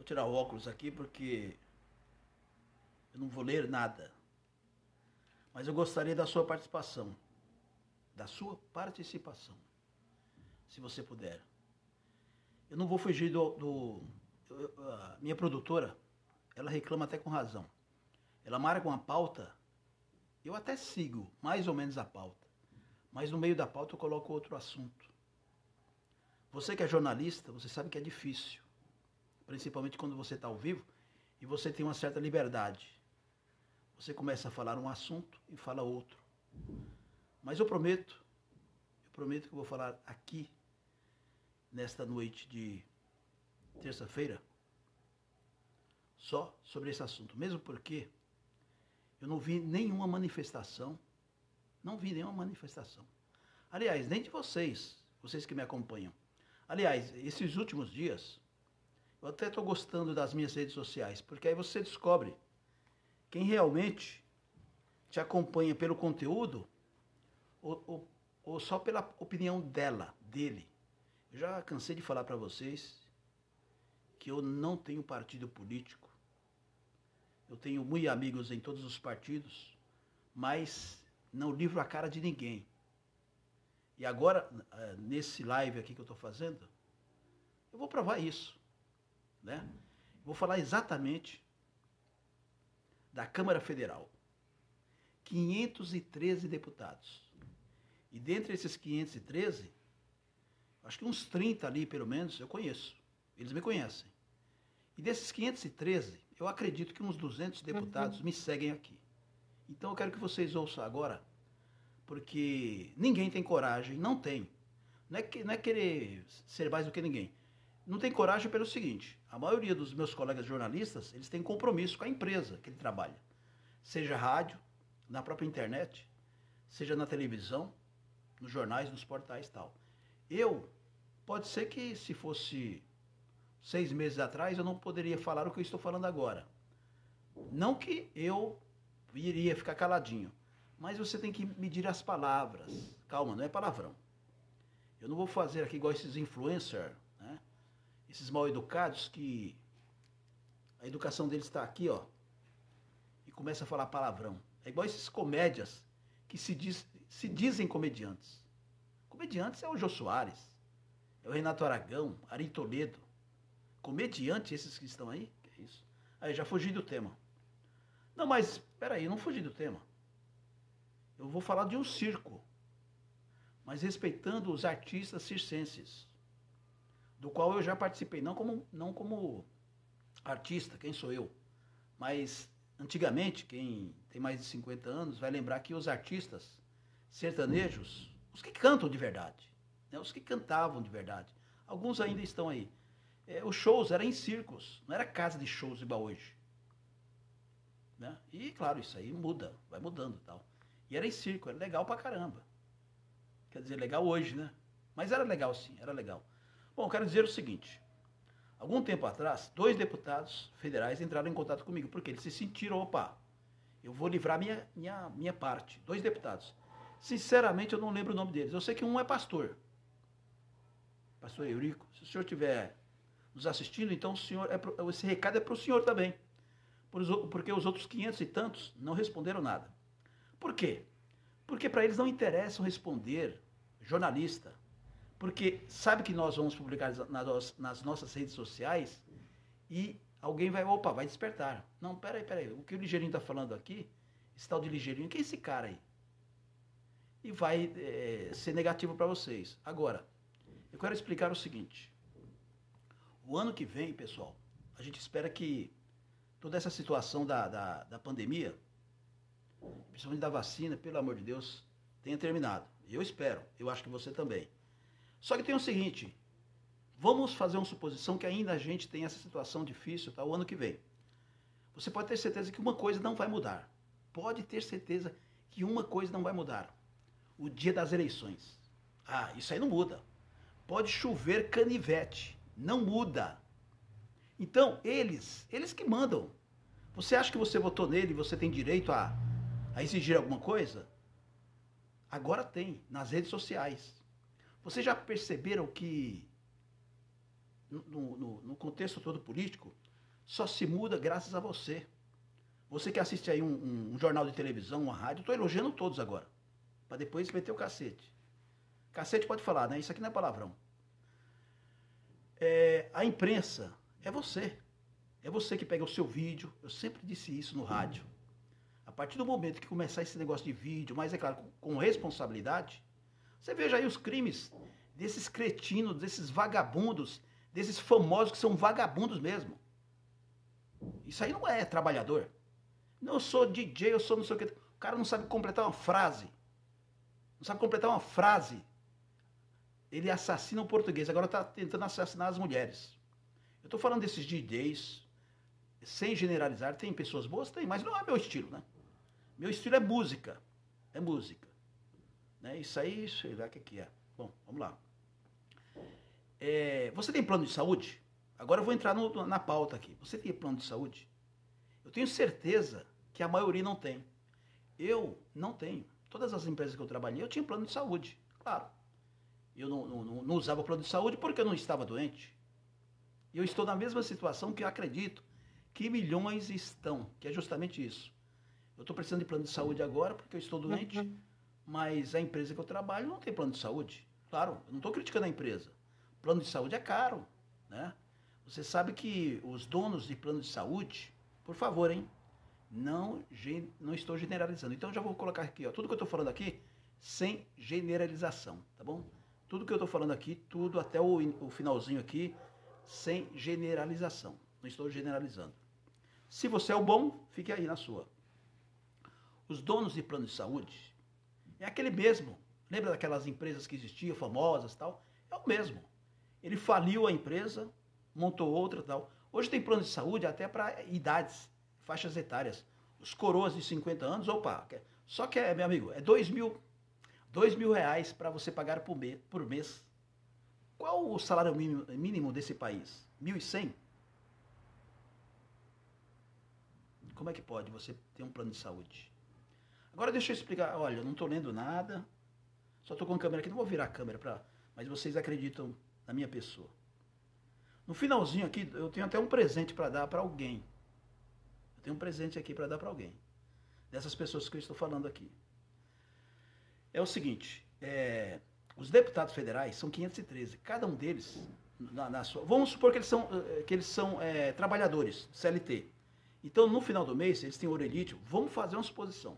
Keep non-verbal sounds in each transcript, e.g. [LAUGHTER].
Vou tirar o óculos aqui porque eu não vou ler nada. Mas eu gostaria da sua participação. Da sua participação. Se você puder. Eu não vou fugir do. do eu, minha produtora, ela reclama até com razão. Ela marca uma pauta, eu até sigo mais ou menos a pauta. Mas no meio da pauta eu coloco outro assunto. Você que é jornalista, você sabe que é difícil. Principalmente quando você está ao vivo e você tem uma certa liberdade. Você começa a falar um assunto e fala outro. Mas eu prometo, eu prometo que eu vou falar aqui, nesta noite de terça-feira, só sobre esse assunto. Mesmo porque eu não vi nenhuma manifestação, não vi nenhuma manifestação. Aliás, nem de vocês, vocês que me acompanham. Aliás, esses últimos dias, eu até estou gostando das minhas redes sociais, porque aí você descobre quem realmente te acompanha pelo conteúdo ou, ou, ou só pela opinião dela, dele. Eu já cansei de falar para vocês que eu não tenho partido político. Eu tenho muitos amigos em todos os partidos, mas não livro a cara de ninguém. E agora, eh, nesse live aqui que eu estou fazendo, eu vou provar isso. Né? Vou falar exatamente da Câmara Federal. 513 deputados. E dentre esses 513, acho que uns 30 ali, pelo menos, eu conheço. Eles me conhecem. E desses 513, eu acredito que uns 200 deputados uhum. me seguem aqui. Então eu quero que vocês ouçam agora porque ninguém tem coragem, não tem. Não é, que, não é querer ser mais do que ninguém. Não tem coragem pelo seguinte: a maioria dos meus colegas jornalistas, eles têm compromisso com a empresa que ele trabalha. Seja rádio, na própria internet, seja na televisão, nos jornais, nos portais tal. Eu, pode ser que se fosse seis meses atrás, eu não poderia falar o que eu estou falando agora. Não que eu iria ficar caladinho. Mas você tem que medir as palavras. Calma, não é palavrão. Eu não vou fazer aqui igual esses influencers? Esses mal educados que a educação deles está aqui, ó, e começa a falar palavrão. É igual esses comédias que se, diz, se dizem comediantes. Comediantes é o Jô Soares, é o Renato Aragão, Ari Toledo. Comediante, esses que estão aí? Que é isso? Aí, já fugi do tema. Não, mas, peraí, não fugi do tema. Eu vou falar de um circo, mas respeitando os artistas circenses, do qual eu já participei, não como, não como artista, quem sou eu, mas antigamente, quem tem mais de 50 anos vai lembrar que os artistas sertanejos, os que cantam de verdade, né, os que cantavam de verdade, alguns ainda estão aí. É, os shows eram em circos, não era casa de shows igual hoje. Né? E claro, isso aí muda, vai mudando tal. E era em circo, era legal pra caramba. Quer dizer, legal hoje, né? Mas era legal sim, era legal. Bom, quero dizer o seguinte. Algum tempo atrás, dois deputados federais entraram em contato comigo, porque eles se sentiram, opa, eu vou livrar minha, minha, minha parte. Dois deputados. Sinceramente, eu não lembro o nome deles. Eu sei que um é pastor. Pastor Eurico. Se o senhor estiver nos assistindo, então o senhor é pro, esse recado é para o senhor também. Porque os outros 500 e tantos não responderam nada. Por quê? Porque para eles não interessa responder jornalista. Porque sabe que nós vamos publicar nas nossas redes sociais e alguém vai, opa, vai despertar. Não, peraí, peraí, o que o Ligeirinho está falando aqui, esse tal de Ligeirinho, quem é esse cara aí? E vai é, ser negativo para vocês. Agora, eu quero explicar o seguinte. O ano que vem, pessoal, a gente espera que toda essa situação da, da, da pandemia principalmente da vacina, pelo amor de Deus, tenha terminado. Eu espero, eu acho que você também. Só que tem o seguinte, vamos fazer uma suposição que ainda a gente tem essa situação difícil tá, o ano que vem. Você pode ter certeza que uma coisa não vai mudar. Pode ter certeza que uma coisa não vai mudar. O dia das eleições. Ah, isso aí não muda. Pode chover canivete. Não muda. Então, eles, eles que mandam. Você acha que você votou nele e você tem direito a a exigir alguma coisa? Agora tem, nas redes sociais. Vocês já perceberam que no, no, no contexto todo político, só se muda graças a você. Você que assiste aí um, um, um jornal de televisão, uma rádio, estou elogiando todos agora. Para depois meter o cacete. Cacete pode falar, né? Isso aqui não é palavrão. É, a imprensa é você. É você que pega o seu vídeo. Eu sempre disse isso no rádio. A partir do momento que começar esse negócio de vídeo, mas é claro, com, com responsabilidade, você veja aí os crimes desses cretinos, desses vagabundos, desses famosos que são vagabundos mesmo. Isso aí não é trabalhador. Não, eu sou DJ, eu sou não sei o que. O cara não sabe completar uma frase. Não sabe completar uma frase. Ele assassina o português, agora está tentando assassinar as mulheres. Eu estou falando desses DJs, sem generalizar, tem pessoas boas? Tem, mas não é meu estilo, né? Meu estilo é música. É música. Né? Isso aí, sei lá o que, é. Bom, vamos lá. É, você tem plano de saúde? Agora eu vou entrar no, na pauta aqui. Você tem plano de saúde? Eu tenho certeza que a maioria não tem. Eu não tenho. Todas as empresas que eu trabalhei, eu tinha plano de saúde, claro. Eu não, não, não usava plano de saúde porque eu não estava doente. Eu estou na mesma situação que eu acredito que milhões estão, que é justamente isso. Eu estou precisando de plano de saúde agora porque eu estou doente, uhum. Mas a empresa que eu trabalho não tem plano de saúde. Claro, eu não estou criticando a empresa. Plano de saúde é caro, né? Você sabe que os donos de plano de saúde, por favor, hein? Não, não estou generalizando. Então já vou colocar aqui, ó, tudo que eu estou falando aqui, sem generalização, tá bom? Tudo que eu estou falando aqui, tudo até o, o finalzinho aqui, sem generalização. Não estou generalizando. Se você é o bom, fique aí na sua. Os donos de plano de saúde é aquele mesmo. Lembra daquelas empresas que existiam, famosas tal? É o mesmo. Ele faliu a empresa, montou outra tal. Hoje tem plano de saúde até para idades, faixas etárias. Os coroas de 50 anos, opa, só que, é, meu amigo, é 2 mil, dois mil reais para você pagar por mês, por mês. Qual o salário mínimo, mínimo desse país? 1.100? Como é que pode você ter um plano de saúde? Agora deixa eu explicar. Olha, eu não estou lendo nada. Só estou com a câmera aqui. Não vou virar a câmera para. Mas vocês acreditam na minha pessoa. No finalzinho aqui, eu tenho até um presente para dar para alguém. Eu tenho um presente aqui para dar para alguém. Dessas pessoas que eu estou falando aqui. É o seguinte: é, os deputados federais são 513. Cada um deles, na, na sua, vamos supor que eles são, eh, que eles são é, trabalhadores, CLT. Então, no final do mês, eles têm orelite. Vamos fazer uma suposição.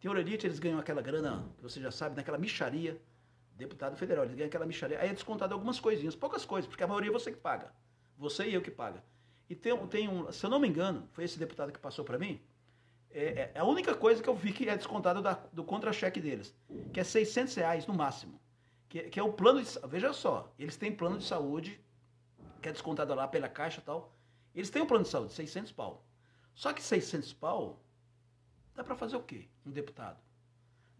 Tem orelite, eles ganham aquela grana, que você já sabe, naquela micharia deputado federal, ele ganha aquela micharia. Aí é descontado algumas coisinhas, poucas coisas, porque a maioria é você que paga. Você e eu que paga. E tem, tem um, se eu não me engano, foi esse deputado que passou para mim, é, é, a única coisa que eu vi que é descontado da, do contra-cheque deles, que é 600 reais no máximo. Que, que é o plano de Veja só, eles têm plano de saúde, que é descontado lá pela caixa e tal. Eles têm um plano de saúde, 600 pau. Só que 600 pau, dá para fazer o quê? Um deputado.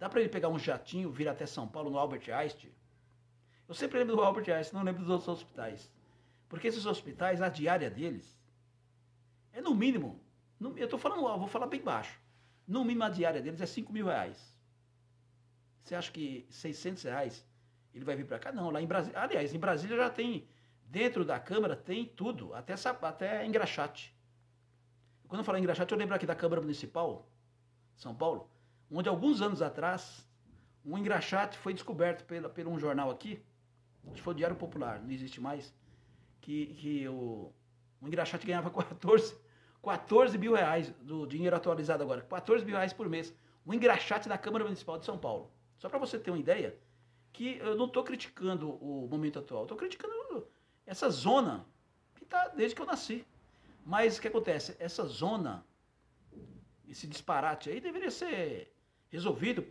Dá para ele pegar um jatinho, vir até São Paulo no Albert Einstein? Eu sempre lembro do Albert Einstein, não lembro dos outros hospitais. Porque esses hospitais, a diária deles é no mínimo, no, eu estou falando, vou falar bem baixo. No mínimo a diária deles é 5 mil reais. Você acha que 600 reais ele vai vir para cá? Não, lá em Brasília. Aliás, em Brasília já tem, dentro da Câmara, tem tudo, até, até engraxate. Quando eu falo engraxate, eu lembro aqui da Câmara Municipal, São Paulo onde alguns anos atrás um engraxate foi descoberto pela, por um jornal aqui, acho que foi o Diário Popular, não existe mais, que, que o, engraxate ganhava [LAUGHS] 14, 14 mil reais do dinheiro atualizado agora, 14 mil reais por mês. Um engraxate da Câmara Municipal de São Paulo. Só para você ter uma ideia, que eu não estou criticando o momento atual, estou criticando essa zona que está desde que eu nasci. Mas o que acontece? Essa zona, esse disparate aí deveria ser resolvido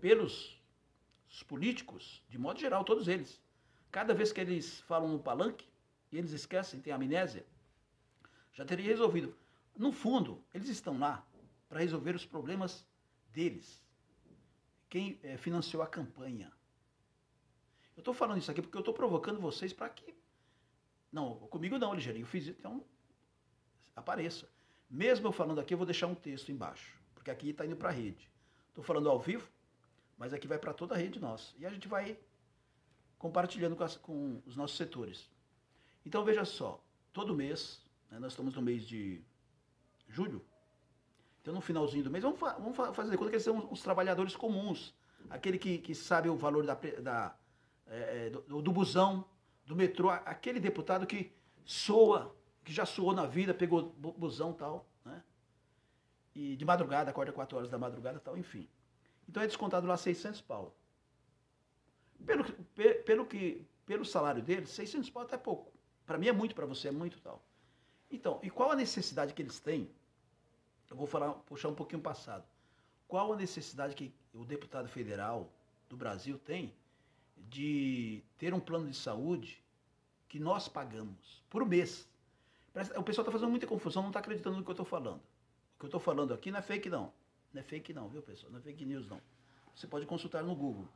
pelos políticos, de modo geral, todos eles. Cada vez que eles falam no palanque, e eles esquecem, têm amnésia, já teria resolvido. No fundo, eles estão lá para resolver os problemas deles. Quem é, financiou a campanha. Eu estou falando isso aqui porque eu estou provocando vocês para que. Não, comigo não, Ligeirinho. Eu fiz então. Apareça. Mesmo eu falando aqui, eu vou deixar um texto embaixo. Porque aqui está indo para a rede. Estou falando ao vivo, mas aqui vai para toda a rede nossa. E a gente vai compartilhando com, as, com os nossos setores. Então veja só, todo mês, né, nós estamos no mês de julho, então no finalzinho do mês, vamos, fa vamos fazer conta que eles são os trabalhadores comuns, aquele que, que sabe o valor da, da é, do, do busão, do metrô, aquele deputado que soa, que já soou na vida, pegou busão tal, né? E de madrugada, acorda 4 horas da madrugada tal, enfim. Então é descontado lá 600 pau. Pelo, pelo, que, pelo salário dele, 600 pau até pouco. Para mim é muito, para você é muito tal. Então, e qual a necessidade que eles têm? Eu vou falar, puxar um pouquinho passado. Qual a necessidade que o deputado federal do Brasil tem de ter um plano de saúde que nós pagamos por mês? O pessoal está fazendo muita confusão, não está acreditando no que eu estou falando. O que eu estou falando aqui não é fake, não. Não é fake, não, viu, pessoal? Não é fake news, não. Você pode consultar no Google.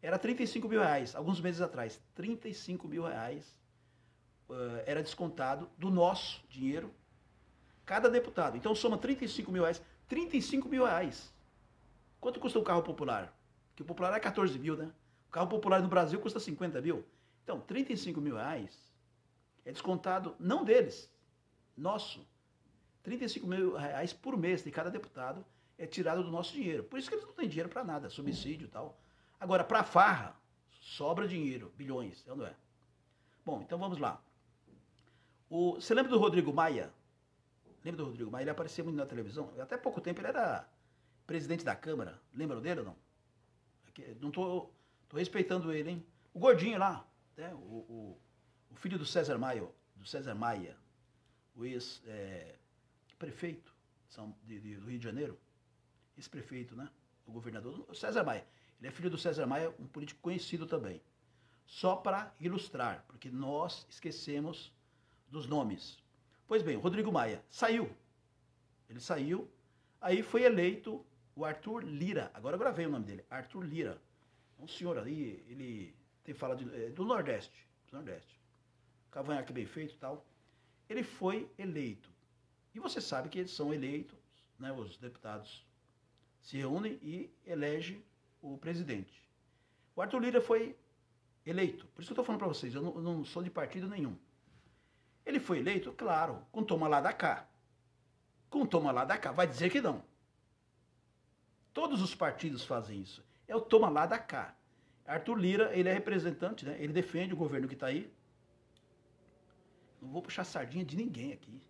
Era 35 mil reais, alguns meses atrás. 35 mil reais uh, era descontado do nosso dinheiro, cada deputado. Então soma 35 mil reais. 35 mil reais. Quanto custa o carro popular? Que o popular é 14 mil, né? O carro popular no Brasil custa 50 mil. Então, 35 mil reais é descontado, não deles, nosso. 35 mil reais por mês de cada deputado é tirado do nosso dinheiro. Por isso que eles não têm dinheiro para nada, subsídio e tal. Agora, para farra, sobra dinheiro, bilhões, é não é? Bom, então vamos lá. O, você lembra do Rodrigo Maia? Lembra do Rodrigo Maia? Ele aparecia muito na televisão. Até pouco tempo ele era presidente da Câmara. Lembram dele ou não? Não tô, tô respeitando ele, hein? O gordinho lá, né? o, o, o filho do César Maia, do César Maia, o ex-prefeito é, do Rio de Janeiro, ex-prefeito, né? O governador, o César Maia. Ele é filho do César Maia, um político conhecido também. Só para ilustrar, porque nós esquecemos dos nomes. Pois bem, Rodrigo Maia saiu. Ele saiu, aí foi eleito o Arthur Lira. Agora gravei o nome dele, Arthur Lira. É um senhor ali, ele tem fala é, do Nordeste, do Nordeste. Cavanhaque bem feito e tal. Ele foi eleito. E você sabe que eles são eleitos, né, os deputados se reúnem e elegem o presidente. O Arthur Lira foi eleito. Por isso que eu estou falando para vocês, eu não, eu não, sou de partido nenhum. Ele foi eleito, claro, com toma lá da cá. Com toma lá da cá. Vai dizer que não. Todos os partidos fazem isso. É o toma lá da cá. Arthur Lira, ele é representante, né? ele defende o governo que está aí. Não vou puxar sardinha de ninguém aqui.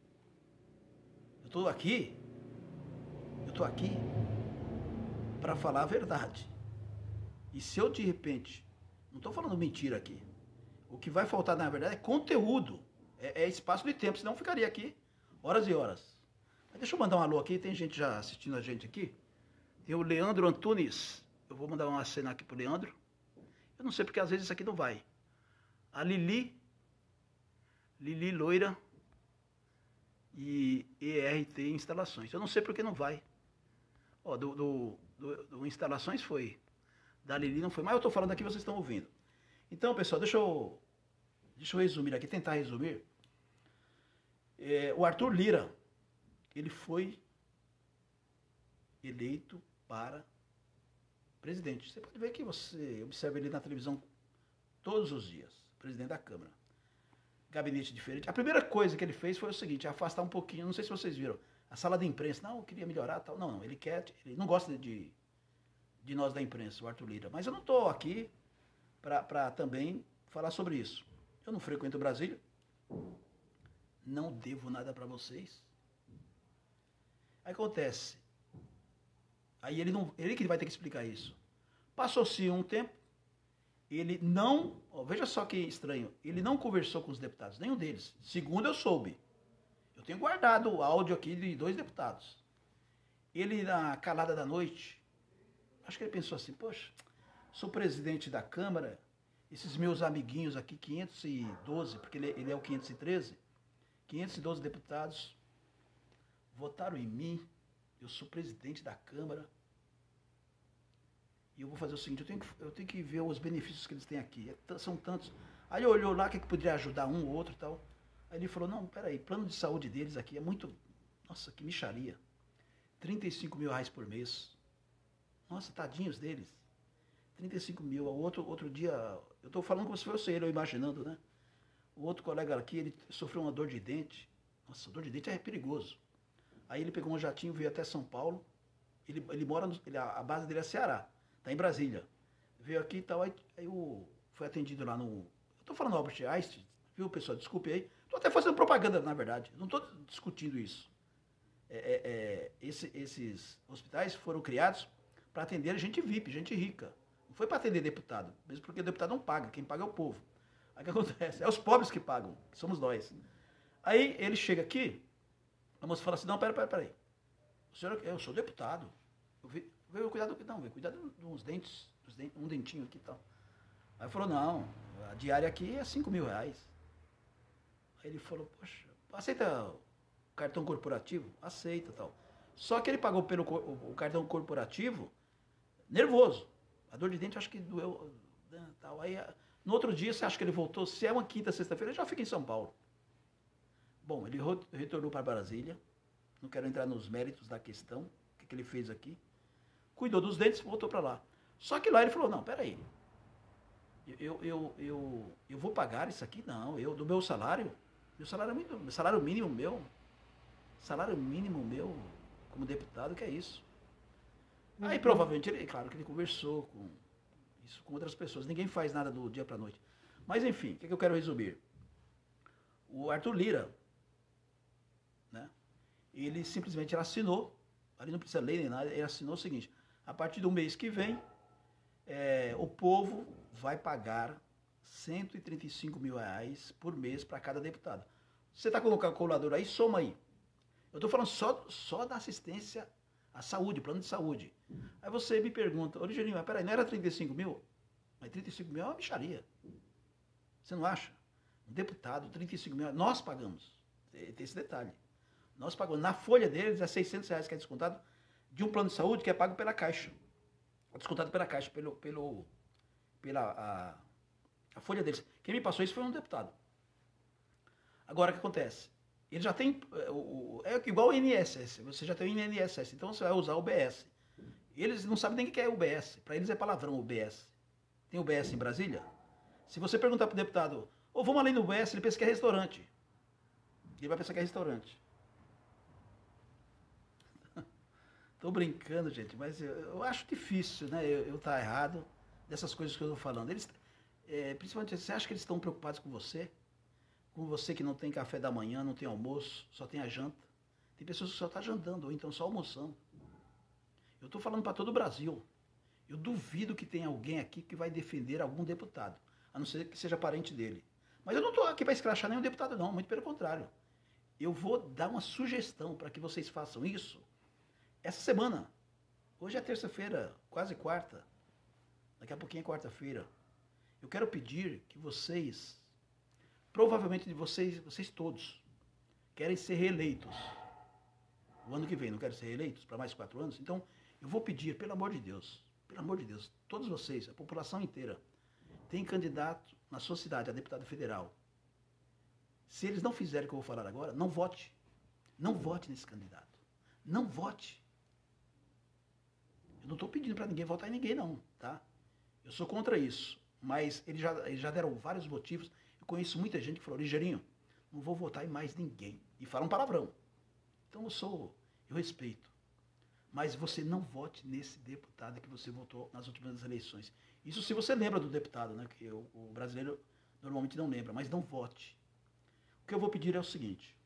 Eu estou aqui, eu estou aqui para falar a verdade. E se eu de repente, não estou falando mentira aqui, o que vai faltar na verdade é conteúdo, é, é espaço de tempo, senão ficaria aqui horas e horas. Mas deixa eu mandar um alô aqui, tem gente já assistindo a gente aqui. Tem o Leandro Antunes, eu vou mandar uma cena aqui pro Leandro. Eu não sei porque às vezes isso aqui não vai. A Lili, Lili Loira e ERT Instalações. Eu não sei porque não vai. Ó, do, do, do, do Instalações foi da Lili não foi, mas eu estou falando aqui, vocês estão ouvindo. Então, pessoal, deixa eu, deixa eu resumir aqui, tentar resumir. É, o Arthur Lira, ele foi eleito para presidente. Você pode ver que você observa ele na televisão todos os dias, presidente da Câmara. Gabinete diferente. A primeira coisa que ele fez foi o seguinte, afastar um pouquinho, não sei se vocês viram, a sala de imprensa. Não, eu queria melhorar tal. Não, não, ele quer, ele não gosta de, de nós da imprensa, o Arthur Lira. Mas eu não estou aqui para também falar sobre isso. Eu não frequento Brasília, não devo nada para vocês. Aí acontece, aí ele não, ele que vai ter que explicar isso. Passou-se um tempo, ele não, ó, veja só que estranho, ele não conversou com os deputados, nenhum deles. Segundo eu soube, eu tenho guardado o áudio aqui de dois deputados. Ele na calada da noite, Acho que ele pensou assim, poxa, sou presidente da Câmara, esses meus amiguinhos aqui, 512, porque ele, ele é o 513, 512 deputados votaram em mim, eu sou presidente da Câmara, e eu vou fazer o seguinte, eu tenho que, eu tenho que ver os benefícios que eles têm aqui, é são tantos. Aí olhou lá, que, que poderia ajudar um ou outro e tal. Aí ele falou, não, peraí, plano de saúde deles aqui é muito, nossa, que micharia. 35 mil reais por mês. Nossa, tadinhos deles. 35 mil. Outro, outro dia, eu estou falando como se fosse ele, eu imaginando, né? O outro colega aqui, ele sofreu uma dor de dente. Nossa, dor de dente é perigoso. Aí ele pegou um jatinho, veio até São Paulo. Ele, ele mora, no, ele, a base dele é Ceará, tá em Brasília. Veio aqui e tal, aí, aí o, foi atendido lá no. Eu tô falando Albert Einstein, viu, pessoal? Desculpe aí. Tô até fazendo propaganda, na verdade. Não tô discutindo isso. É, é, é, esse, esses hospitais foram criados para atender gente VIP, gente rica. Não foi para atender deputado, mesmo porque o deputado não paga, quem paga é o povo. Aí o que [LAUGHS] acontece? É os pobres que pagam, somos nós. Aí ele chega aqui, a moça fala assim, não, pera, pera, pera aí. O senhor, eu sou deputado. Eu vi, veio cuidar do não, veio cuidar uns dentes, dentes, um dentinho aqui e tal. Aí falou, não, a diária aqui é 5 mil reais. Aí ele falou, poxa, aceita o cartão corporativo? Aceita tal. Só que ele pagou pelo o cartão corporativo nervoso. A dor de dente acho que doeu. Né, tal. Aí, no outro dia, você acha que ele voltou? Se é uma quinta, sexta-feira, ele já fica em São Paulo. Bom, ele retornou para Brasília. Não quero entrar nos méritos da questão, o que, que ele fez aqui. Cuidou dos dentes, voltou para lá. Só que lá ele falou, não, peraí. Eu, eu, eu, eu vou pagar isso aqui? Não, eu, do meu salário, meu salário, mínimo, salário mínimo meu, salário mínimo meu, como deputado, que é isso. Aí uhum. provavelmente, ele, claro que ele conversou com isso com outras pessoas. Ninguém faz nada do dia para noite. Mas enfim, o que, que eu quero resumir? O Arthur Lira, né? Ele simplesmente assinou, ali não precisa ler nem nada, ele assinou o seguinte: a partir do mês que vem, é, o povo vai pagar 135 mil reais por mês para cada deputado. Você está com o calculador aí? Soma aí. Eu estou falando só, só da assistência à saúde, plano de saúde. Aí você me pergunta, Origeninho, mas peraí, não era 35 mil? Mas 35 mil é uma bicharia. Você não acha? Um deputado, 35 mil, nós pagamos. Tem esse detalhe. Nós pagamos. Na folha deles é 600 reais que é descontado de um plano de saúde que é pago pela Caixa. É descontado pela Caixa, pelo, pelo, pela a, a folha deles. Quem me passou isso foi um deputado. Agora, o que acontece? Ele já tem. É, é igual o INSS. Você já tem o INSS. Então você vai usar o BS. Eles não sabem nem o que é UBS. Para eles é palavrão UBS. Tem UBS em Brasília? Se você perguntar para o deputado, ou oh, vamos além do UBS, ele pensa que é restaurante. Ele vai pensar que é restaurante. Estou brincando, gente, mas eu, eu, acho difícil, né? Eu estar tá errado dessas coisas que eu estou falando. Eles, é, principalmente, você acha que eles estão preocupados com você? Com você que não tem café da manhã, não tem almoço, só tem a janta? Tem pessoas que só estão tá jantando, ou então só almoçando. Eu estou falando para todo o Brasil. Eu duvido que tenha alguém aqui que vai defender algum deputado, a não ser que seja parente dele. Mas eu não estou aqui para escrachar nenhum deputado, não, muito pelo contrário. Eu vou dar uma sugestão para que vocês façam isso essa semana. Hoje é terça-feira, quase quarta. Daqui a pouquinho é quarta-feira. Eu quero pedir que vocês, provavelmente de vocês, vocês todos, querem ser reeleitos. O ano que vem não querem ser reeleitos para mais quatro anos? Então, eu vou pedir, pelo amor de Deus, pelo amor de Deus, todos vocês, a população inteira, tem candidato na sua cidade a deputado federal. Se eles não fizerem o que eu vou falar agora, não vote. Não vote nesse candidato. Não vote. Eu não estou pedindo para ninguém votar em ninguém, não, tá? Eu sou contra isso. Mas eles já, eles já deram vários motivos. Eu conheço muita gente que falou, Ligeirinho, não vou votar em mais ninguém. E falam palavrão. Então eu sou, eu respeito. Mas você não vote nesse deputado que você votou nas últimas eleições. Isso se você lembra do deputado, né? Que o, o brasileiro normalmente não lembra, mas não vote. O que eu vou pedir é o seguinte: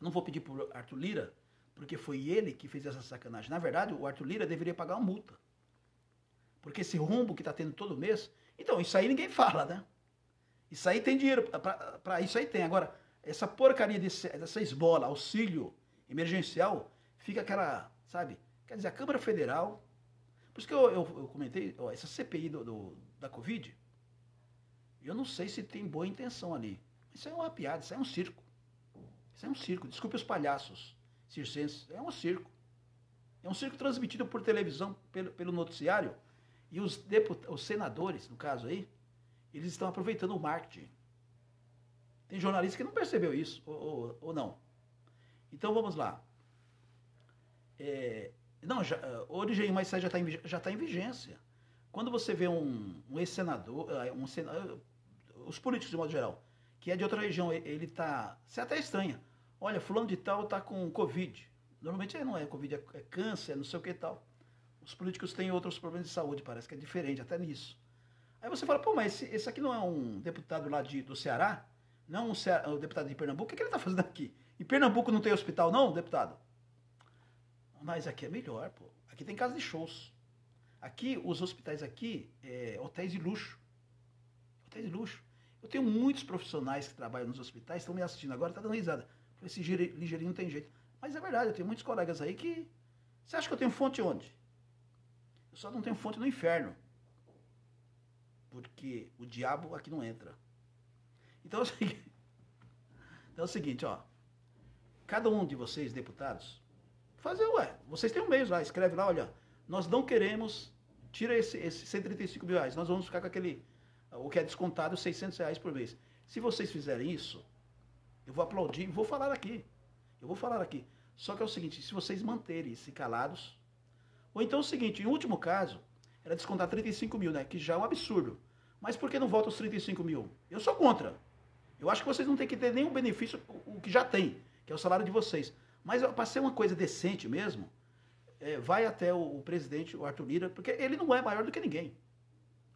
não vou pedir por Arthur Lira, porque foi ele que fez essa sacanagem. Na verdade, o Arthur Lira deveria pagar uma multa. Porque esse rombo que está tendo todo mês. Então, isso aí ninguém fala, né? Isso aí tem dinheiro, para isso aí tem. Agora, essa porcaria desse, dessa esbola, auxílio emergencial, fica aquela sabe? Quer dizer, a Câmara Federal, por isso que eu, eu, eu comentei, ó, essa CPI do, do, da Covid, eu não sei se tem boa intenção ali. Isso é uma piada, isso é um circo. Isso é um circo. Desculpe os palhaços circenses. É um circo. É um circo transmitido por televisão, pelo, pelo noticiário. E os, os senadores, no caso aí, eles estão aproveitando o marketing. Tem jornalista que não percebeu isso, ou, ou, ou não. Então vamos lá. É, não, já, origem mais já está em, tá em vigência. Quando você vê um, um ex-senador, é, um senador, os políticos de modo geral, que é de outra região, ele tá. Você até estranha. Olha, fulano de tal tá com Covid. Normalmente não é Covid, é, é câncer, não sei o que tal. Os políticos têm outros problemas de saúde, parece que é diferente, até nisso. Aí você fala, pô, mas esse, esse aqui não é um deputado lá de, do Ceará? Não um, Ceará, um deputado de Pernambuco? O que, que ele está fazendo aqui? Em Pernambuco não tem hospital, não, deputado? Mas aqui é melhor, pô. Aqui tem casa de shows. Aqui, os hospitais aqui, é, hotéis de luxo. Hotéis de luxo. Eu tenho muitos profissionais que trabalham nos hospitais, estão me assistindo agora, tá dando risada. Esse ligeirinho não tem jeito. Mas é verdade, eu tenho muitos colegas aí que. Você acha que eu tenho fonte onde? Eu só não tenho fonte no inferno. Porque o diabo aqui não entra. Então é o [LAUGHS] seguinte, então é o seguinte ó. Cada um de vocês, deputados, fazer, ué, vocês têm um mês lá, escreve lá, olha, nós não queremos, tira esse, esse 135 mil reais, nós vamos ficar com aquele, o que é descontado, 600 reais por mês. Se vocês fizerem isso, eu vou aplaudir e vou falar aqui. Eu vou falar aqui. Só que é o seguinte, se vocês manterem-se calados, ou então é o seguinte, em último caso, era descontar 35 mil, né? Que já é um absurdo. Mas por que não volta os 35 mil? Eu sou contra. Eu acho que vocês não têm que ter nenhum benefício, o que já tem, que é o salário de vocês. Mas para ser uma coisa decente mesmo, é, vai até o, o, presidente, o Arthur Lira, porque ele não é maior do que ninguém.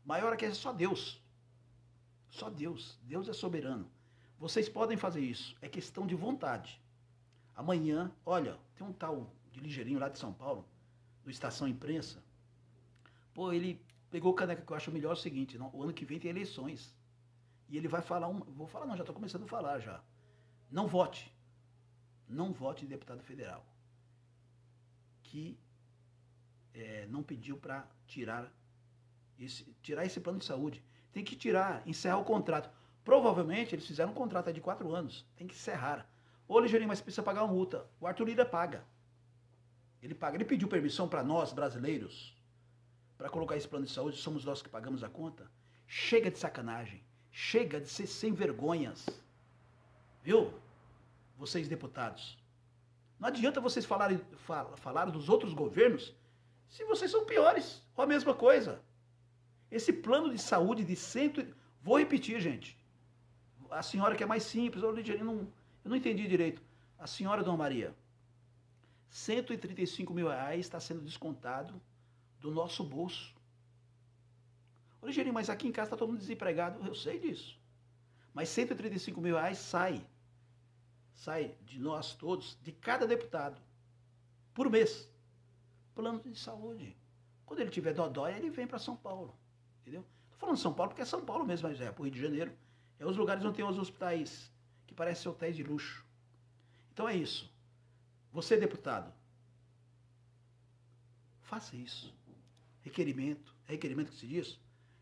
Maior aqui é só Deus. Só Deus. Deus é soberano. Vocês podem fazer isso. É questão de vontade. Amanhã, olha, tem um tal de ligeirinho lá de São Paulo, do Estação Imprensa. Pô, ele pegou o caneca que eu acho melhor é o seguinte, não, o ano que vem tem eleições. E ele vai falar um. Vou falar, não, já estou começando a falar já. Não vote. Não vote em deputado federal. Que é, não pediu para tirar esse, tirar esse plano de saúde. Tem que tirar, encerrar o contrato. Provavelmente eles fizeram um contrato de quatro anos. Tem que encerrar. Ô, Ligeirinho, mas precisa pagar uma multa. O Arthur Lira paga. Ele paga. Ele pediu permissão para nós, brasileiros, para colocar esse plano de saúde. Somos nós que pagamos a conta. Chega de sacanagem. Chega de ser sem vergonhas. Viu? Vocês deputados. Não adianta vocês falarem, fal, falar dos outros governos se vocês são piores. Ou a mesma coisa. Esse plano de saúde de cento. Vou repetir, gente. A senhora que é mais simples, eu não, eu não entendi direito. A senhora, Dona Maria, 135 mil reais está sendo descontado do nosso bolso. Ligeirinho, mas aqui em casa está todo mundo desempregado. Eu sei disso. Mas 135 mil reais sai. Sai de nós todos, de cada deputado, por mês. Plano de saúde. Quando ele tiver dodói, ele vem para São Paulo. Entendeu? Estou falando de São Paulo porque é São Paulo mesmo, mas é para o Rio de Janeiro. É os lugares onde tem os hospitais que parecem hotéis de luxo. Então é isso. Você, deputado, faça isso. Requerimento, é requerimento que se diz?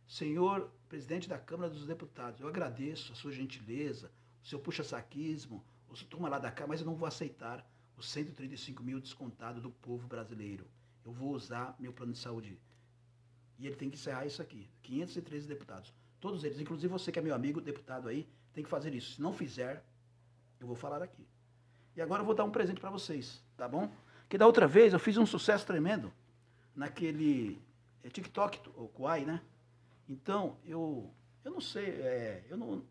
Senhor presidente da Câmara dos Deputados, eu agradeço a sua gentileza, o seu puxa-saquismo, o seu toma lá da cá, mas eu não vou aceitar os 135 mil descontado do povo brasileiro. Eu vou usar meu plano de saúde. E ele tem que encerrar isso aqui. 513 deputados. Todos eles, inclusive você que é meu amigo, deputado aí, tem que fazer isso. Se não fizer, eu vou falar aqui. E agora eu vou dar um presente para vocês, tá bom? Que da outra vez eu fiz um sucesso tremendo naquele é, TikTok, o Kuai, né? Então, eu, eu não sei, é, eu, não,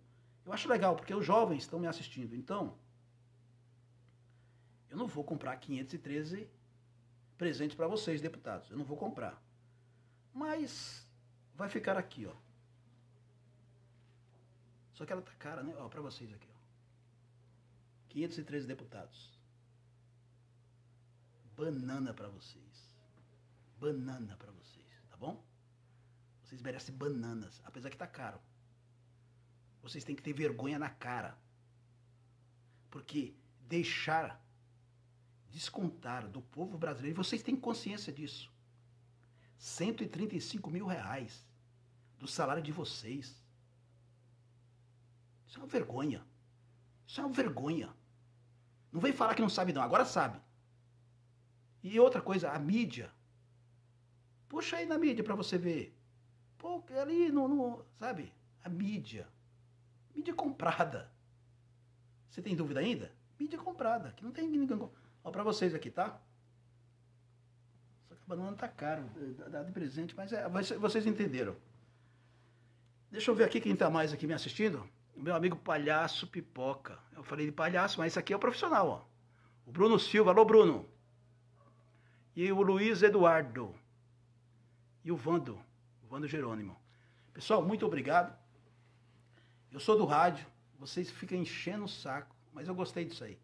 eu acho legal, porque os jovens estão me assistindo. Então, eu não vou comprar 513 presentes para vocês, deputados. Eu não vou comprar. Mas vai ficar aqui, ó. Só que ela tá cara, né? Ó, para vocês aqui, ó. 513 deputados. Banana para vocês. Banana para vocês, tá bom? Vocês merecem bananas, apesar que tá caro. Vocês têm que ter vergonha na cara. Porque deixar descontar do povo brasileiro, vocês têm consciência disso. 135 mil reais do salário de vocês. Isso é uma vergonha. Isso é uma vergonha. Não vem falar que não sabe, não. Agora sabe. E outra coisa, a mídia. Puxa aí na mídia para você ver. Pô, ali não. Sabe? A mídia. Mídia comprada. Você tem dúvida ainda? Mídia comprada. Que não tem ninguém. Ó, pra vocês aqui, tá? Só que a banana tá caro. Dá de presente, mas é, vocês entenderam. Deixa eu ver aqui quem tá mais aqui me assistindo. Meu amigo Palhaço Pipoca. Eu falei de palhaço, mas esse aqui é o profissional, ó. O Bruno Silva. Alô, Bruno. E o Luiz Eduardo. E o Vando. O Vando Jerônimo. Pessoal, muito obrigado. Eu sou do rádio. Vocês ficam enchendo o saco. Mas eu gostei disso aí.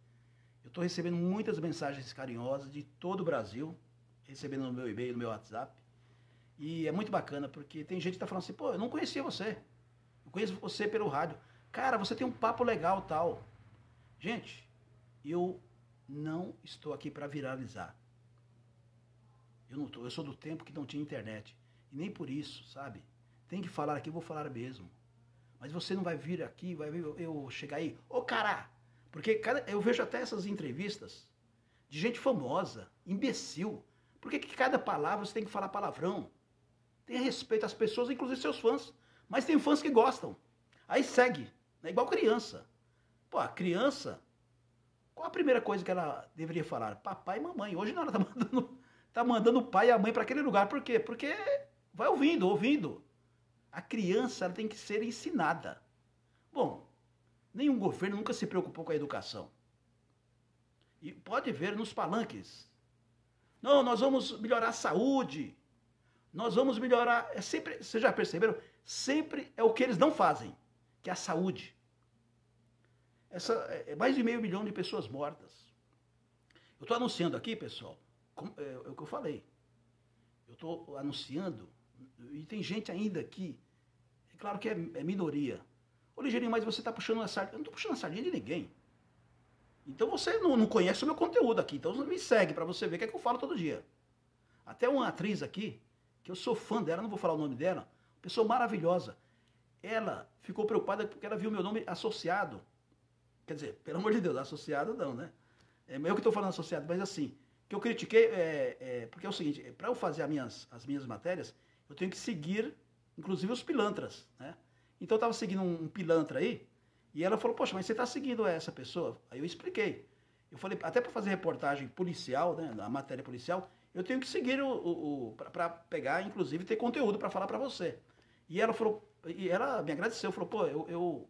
Eu estou recebendo muitas mensagens carinhosas de todo o Brasil. Recebendo no meu e-mail, no meu WhatsApp. E é muito bacana, porque tem gente que está falando assim, pô, eu não conhecia você. Eu conheço você pelo rádio. Cara, você tem um papo legal tal. Gente, eu não estou aqui para viralizar. Eu, não tô, eu sou do tempo que não tinha internet. E nem por isso, sabe? Tem que falar aqui, eu vou falar mesmo. Mas você não vai vir aqui, vai ver eu chegar aí, ô cara! Porque cada, eu vejo até essas entrevistas de gente famosa, imbecil. Por que cada palavra você tem que falar palavrão? Tenha respeito às pessoas, inclusive seus fãs. Mas tem fãs que gostam. Aí segue. É igual criança. Pô, a criança, qual a primeira coisa que ela deveria falar? Papai e mamãe. Hoje não, ela tá [LAUGHS] mandando, tá mandando o pai e a mãe para aquele lugar. Por quê? Porque vai ouvindo, ouvindo. A criança ela tem que ser ensinada. Bom, nenhum governo nunca se preocupou com a educação. E pode ver nos palanques. Não, nós vamos melhorar a saúde. Nós vamos melhorar. É sempre, vocês já perceberam? Sempre é o que eles não fazem que é a saúde. Essa, é mais de meio milhão de pessoas mortas. Eu estou anunciando aqui, pessoal, como, é, é, o que eu falei. Eu estou anunciando, e tem gente ainda aqui, é claro que é, é minoria. Ô Ligeirinho, mas você está puxando a sardinha. Eu não estou puxando a sardinha de ninguém. Então você não, não conhece o meu conteúdo aqui. Então me segue para você ver o que é que eu falo todo dia. Até uma atriz aqui, que eu sou fã dela, não vou falar o nome dela, pessoa maravilhosa. Ela ficou preocupada porque ela viu meu nome associado. Quer dizer, pelo amor de Deus, associado não, né? É eu que estou falando associado, mas assim, que eu critiquei, é, é, porque é o seguinte, para eu fazer as minhas, as minhas matérias, eu tenho que seguir, inclusive, os pilantras, né? Então eu estava seguindo um, um, pilantra aí, e ela falou, poxa, mas você está seguindo essa pessoa? Aí eu expliquei. Eu falei, até para fazer reportagem policial, né, a matéria policial, eu tenho que seguir o, o, o para pegar, inclusive, ter conteúdo para falar para você. E ela falou, e ela me agradeceu, falou, pô, eu, eu,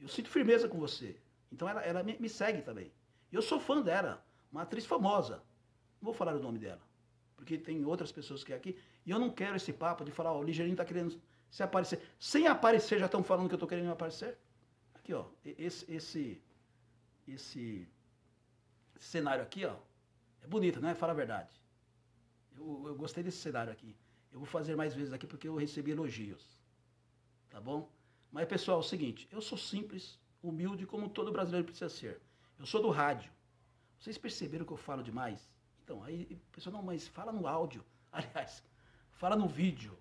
eu sinto firmeza com você. Então ela, ela me, segue também. Eu sou fã dela, uma atriz famosa. Não vou falar o nome dela, porque tem outras pessoas que é aqui. E eu não quero esse papo de falar, ó, o Ligeirinho tá querendo se aparecer. Sem aparecer, já estão falando que eu tô querendo aparecer. Aqui, ó, esse, esse, esse cenário aqui, ó, é bonito, né? Fala a verdade. Eu, eu gostei desse cenário aqui. Eu vou fazer mais vezes aqui porque eu recebi elogios. Tá bom? Mas, pessoal, é o seguinte: eu sou simples, humilde, como todo brasileiro precisa ser. Eu sou do rádio. Vocês perceberam que eu falo demais? Então, aí, pessoal, não, mas fala no áudio. [LAUGHS] Aliás, fala no vídeo.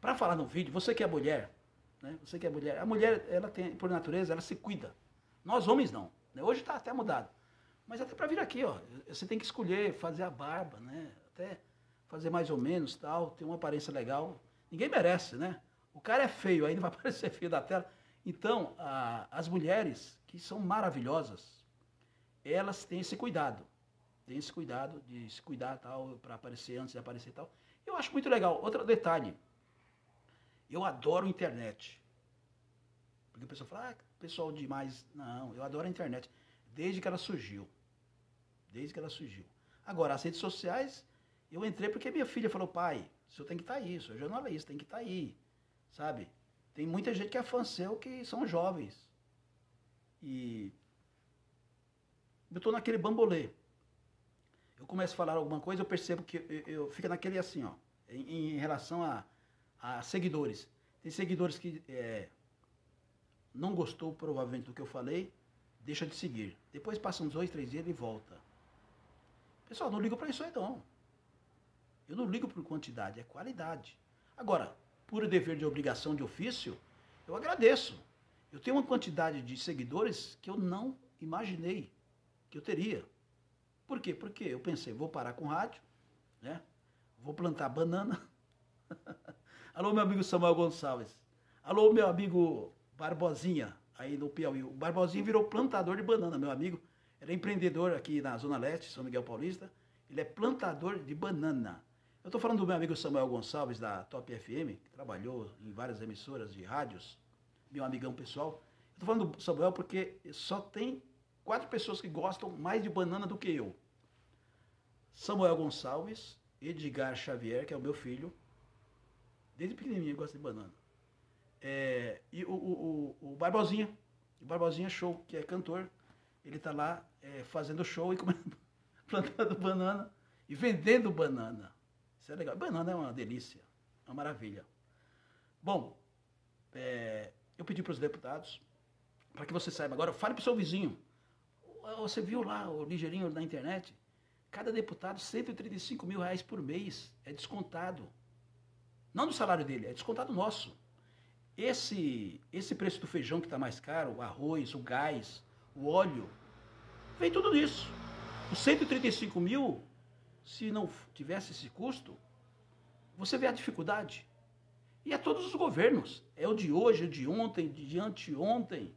Para falar no vídeo, você que é mulher, né? Você que é mulher, a mulher, ela tem, por natureza, ela se cuida. Nós homens não. Né? Hoje está até mudado. Mas até para vir aqui, ó, você tem que escolher fazer a barba, né? Até fazer mais ou menos, tal, ter uma aparência legal. Ninguém merece, né? O cara é feio, ainda vai [LAUGHS] aparecer feio da tela. Então, a, as mulheres, que são maravilhosas, elas têm esse cuidado. Têm esse cuidado de se cuidar tal, para aparecer antes de aparecer tal. Eu acho muito legal. Outro detalhe. Eu adoro internet. Porque o pessoal fala, ah, pessoal demais. Não, eu adoro a internet. Desde que ela surgiu. Desde que ela surgiu. Agora, as redes sociais, eu entrei porque minha filha falou, pai, o senhor tem que estar tá aí, o senhor é jornalista, tem que estar tá aí, sabe? Tem muita gente que é fã seu que são jovens. E eu estou naquele bambolê. Eu começo a falar alguma coisa, eu percebo que eu, eu fica naquele assim, ó, em, em relação a, a, seguidores. Tem seguidores que é, não gostou provavelmente do que eu falei, deixa de seguir. Depois passa uns dois, três dias e volta. Pessoal, não ligo para isso aí não. Eu não ligo por quantidade, é qualidade. Agora, por dever de obrigação de ofício, eu agradeço. Eu tenho uma quantidade de seguidores que eu não imaginei que eu teria. Por quê? Porque eu pensei, vou parar com rádio, né? Vou plantar banana. [LAUGHS] Alô, meu amigo Samuel Gonçalves. Alô, meu amigo Barbosinha, aí no Piauí. O Barbosinha virou plantador de banana, meu amigo. Era empreendedor aqui na Zona Leste, São Miguel Paulista. Ele é plantador de banana. Eu estou falando do meu amigo Samuel Gonçalves, da Top FM, que trabalhou em várias emissoras de rádios, meu amigão pessoal. Estou falando do Samuel porque só tem quatro pessoas que gostam mais de banana do que eu. Samuel Gonçalves, Edgar Xavier, que é o meu filho. Desde pequenininho gosta de banana. É, e o, o, o, o Barbosinha, o Barbosinha Show, que é cantor. Ele está lá é, fazendo show e [LAUGHS] plantando banana e vendendo banana. Isso é legal. Banana é uma delícia, uma maravilha. Bom, é, eu pedi para os deputados, para que você saiba agora, fale para o seu vizinho. Você viu lá o ligeirinho na internet? Cada deputado, 135 mil reais por mês. É descontado. Não do salário dele, é descontado nosso. Esse, esse preço do feijão que está mais caro, o arroz, o gás, o óleo, vem tudo disso. Os 135 mil, se não tivesse esse custo, você vê a dificuldade. E é todos os governos. É o de hoje, o de ontem, de anteontem.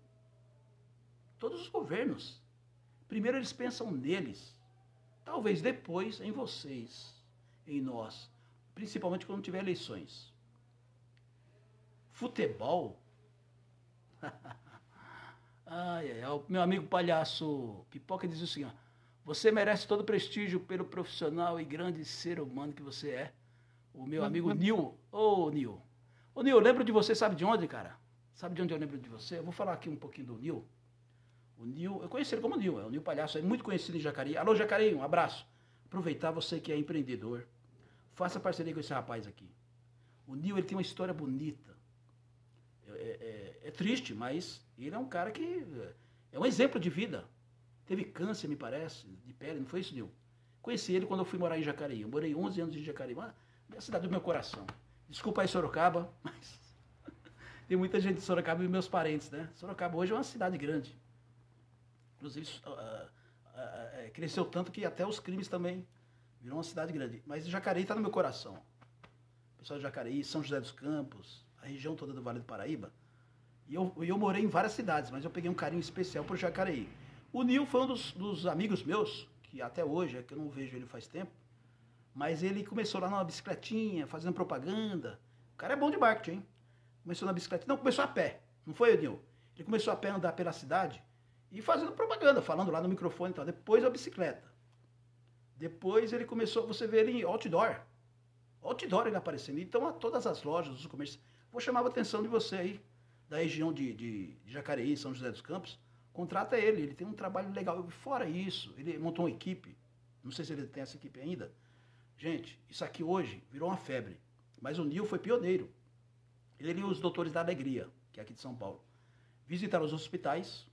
Todos os governos. Primeiro eles pensam neles. Talvez depois em vocês, em nós. Principalmente quando tiver eleições. Futebol. [LAUGHS] ai, ai, ai, meu amigo palhaço Pipoca diz assim: ó, você merece todo o prestígio pelo profissional e grande ser humano que você é. O meu amigo Nil. Ô, oh, Nil. Ô, Nil, lembro de você, sabe de onde, cara? Sabe de onde eu lembro de você? Eu vou falar aqui um pouquinho do Nil. O Nil, eu conheci ele como Nil, é o Nil Palhaço, é muito conhecido em Jacareí. Alô, Jacareí, um abraço. Aproveitar você que é empreendedor. Faça parceria com esse rapaz aqui. O Nil, ele tem uma história bonita. É, é, é, é triste, mas ele é um cara que é um exemplo de vida. Teve câncer, me parece, de pele, não foi isso, Nil? Conheci ele quando eu fui morar em Jacareí. Eu morei 11 anos em Jacareí, uma, cidade do meu coração. Desculpa aí, Sorocaba, [LAUGHS] mas tem muita gente de Sorocaba e meus parentes, né? Sorocaba hoje é uma cidade grande. Inclusive, uh, uh, uh, cresceu tanto que até os crimes também virou uma cidade grande. Mas Jacareí está no meu coração. O pessoal de Jacareí, São José dos Campos, a região toda do Vale do Paraíba. E eu, eu morei em várias cidades, mas eu peguei um carinho especial por Jacareí. O Nil foi um dos, dos amigos meus, que até hoje, é que eu não vejo ele faz tempo, mas ele começou lá numa bicicletinha, fazendo propaganda. O cara é bom de marketing, hein? Começou na bicicleta. Não, começou a pé. Não foi, Nil? Ele começou a pé andar pela cidade e fazendo propaganda, falando lá no microfone e tal. Depois a bicicleta. Depois ele começou, você vê ele em outdoor. Outdoor ele aparecendo. Então, a todas as lojas, os comércios. Vou chamar a atenção de você aí, da região de, de, de Jacareí, São José dos Campos. Contrata ele, ele tem um trabalho legal. Fora isso, ele montou uma equipe. Não sei se ele tem essa equipe ainda. Gente, isso aqui hoje virou uma febre. Mas o Nil foi pioneiro. Ele e os doutores da alegria, que é aqui de São Paulo. Visitaram os hospitais,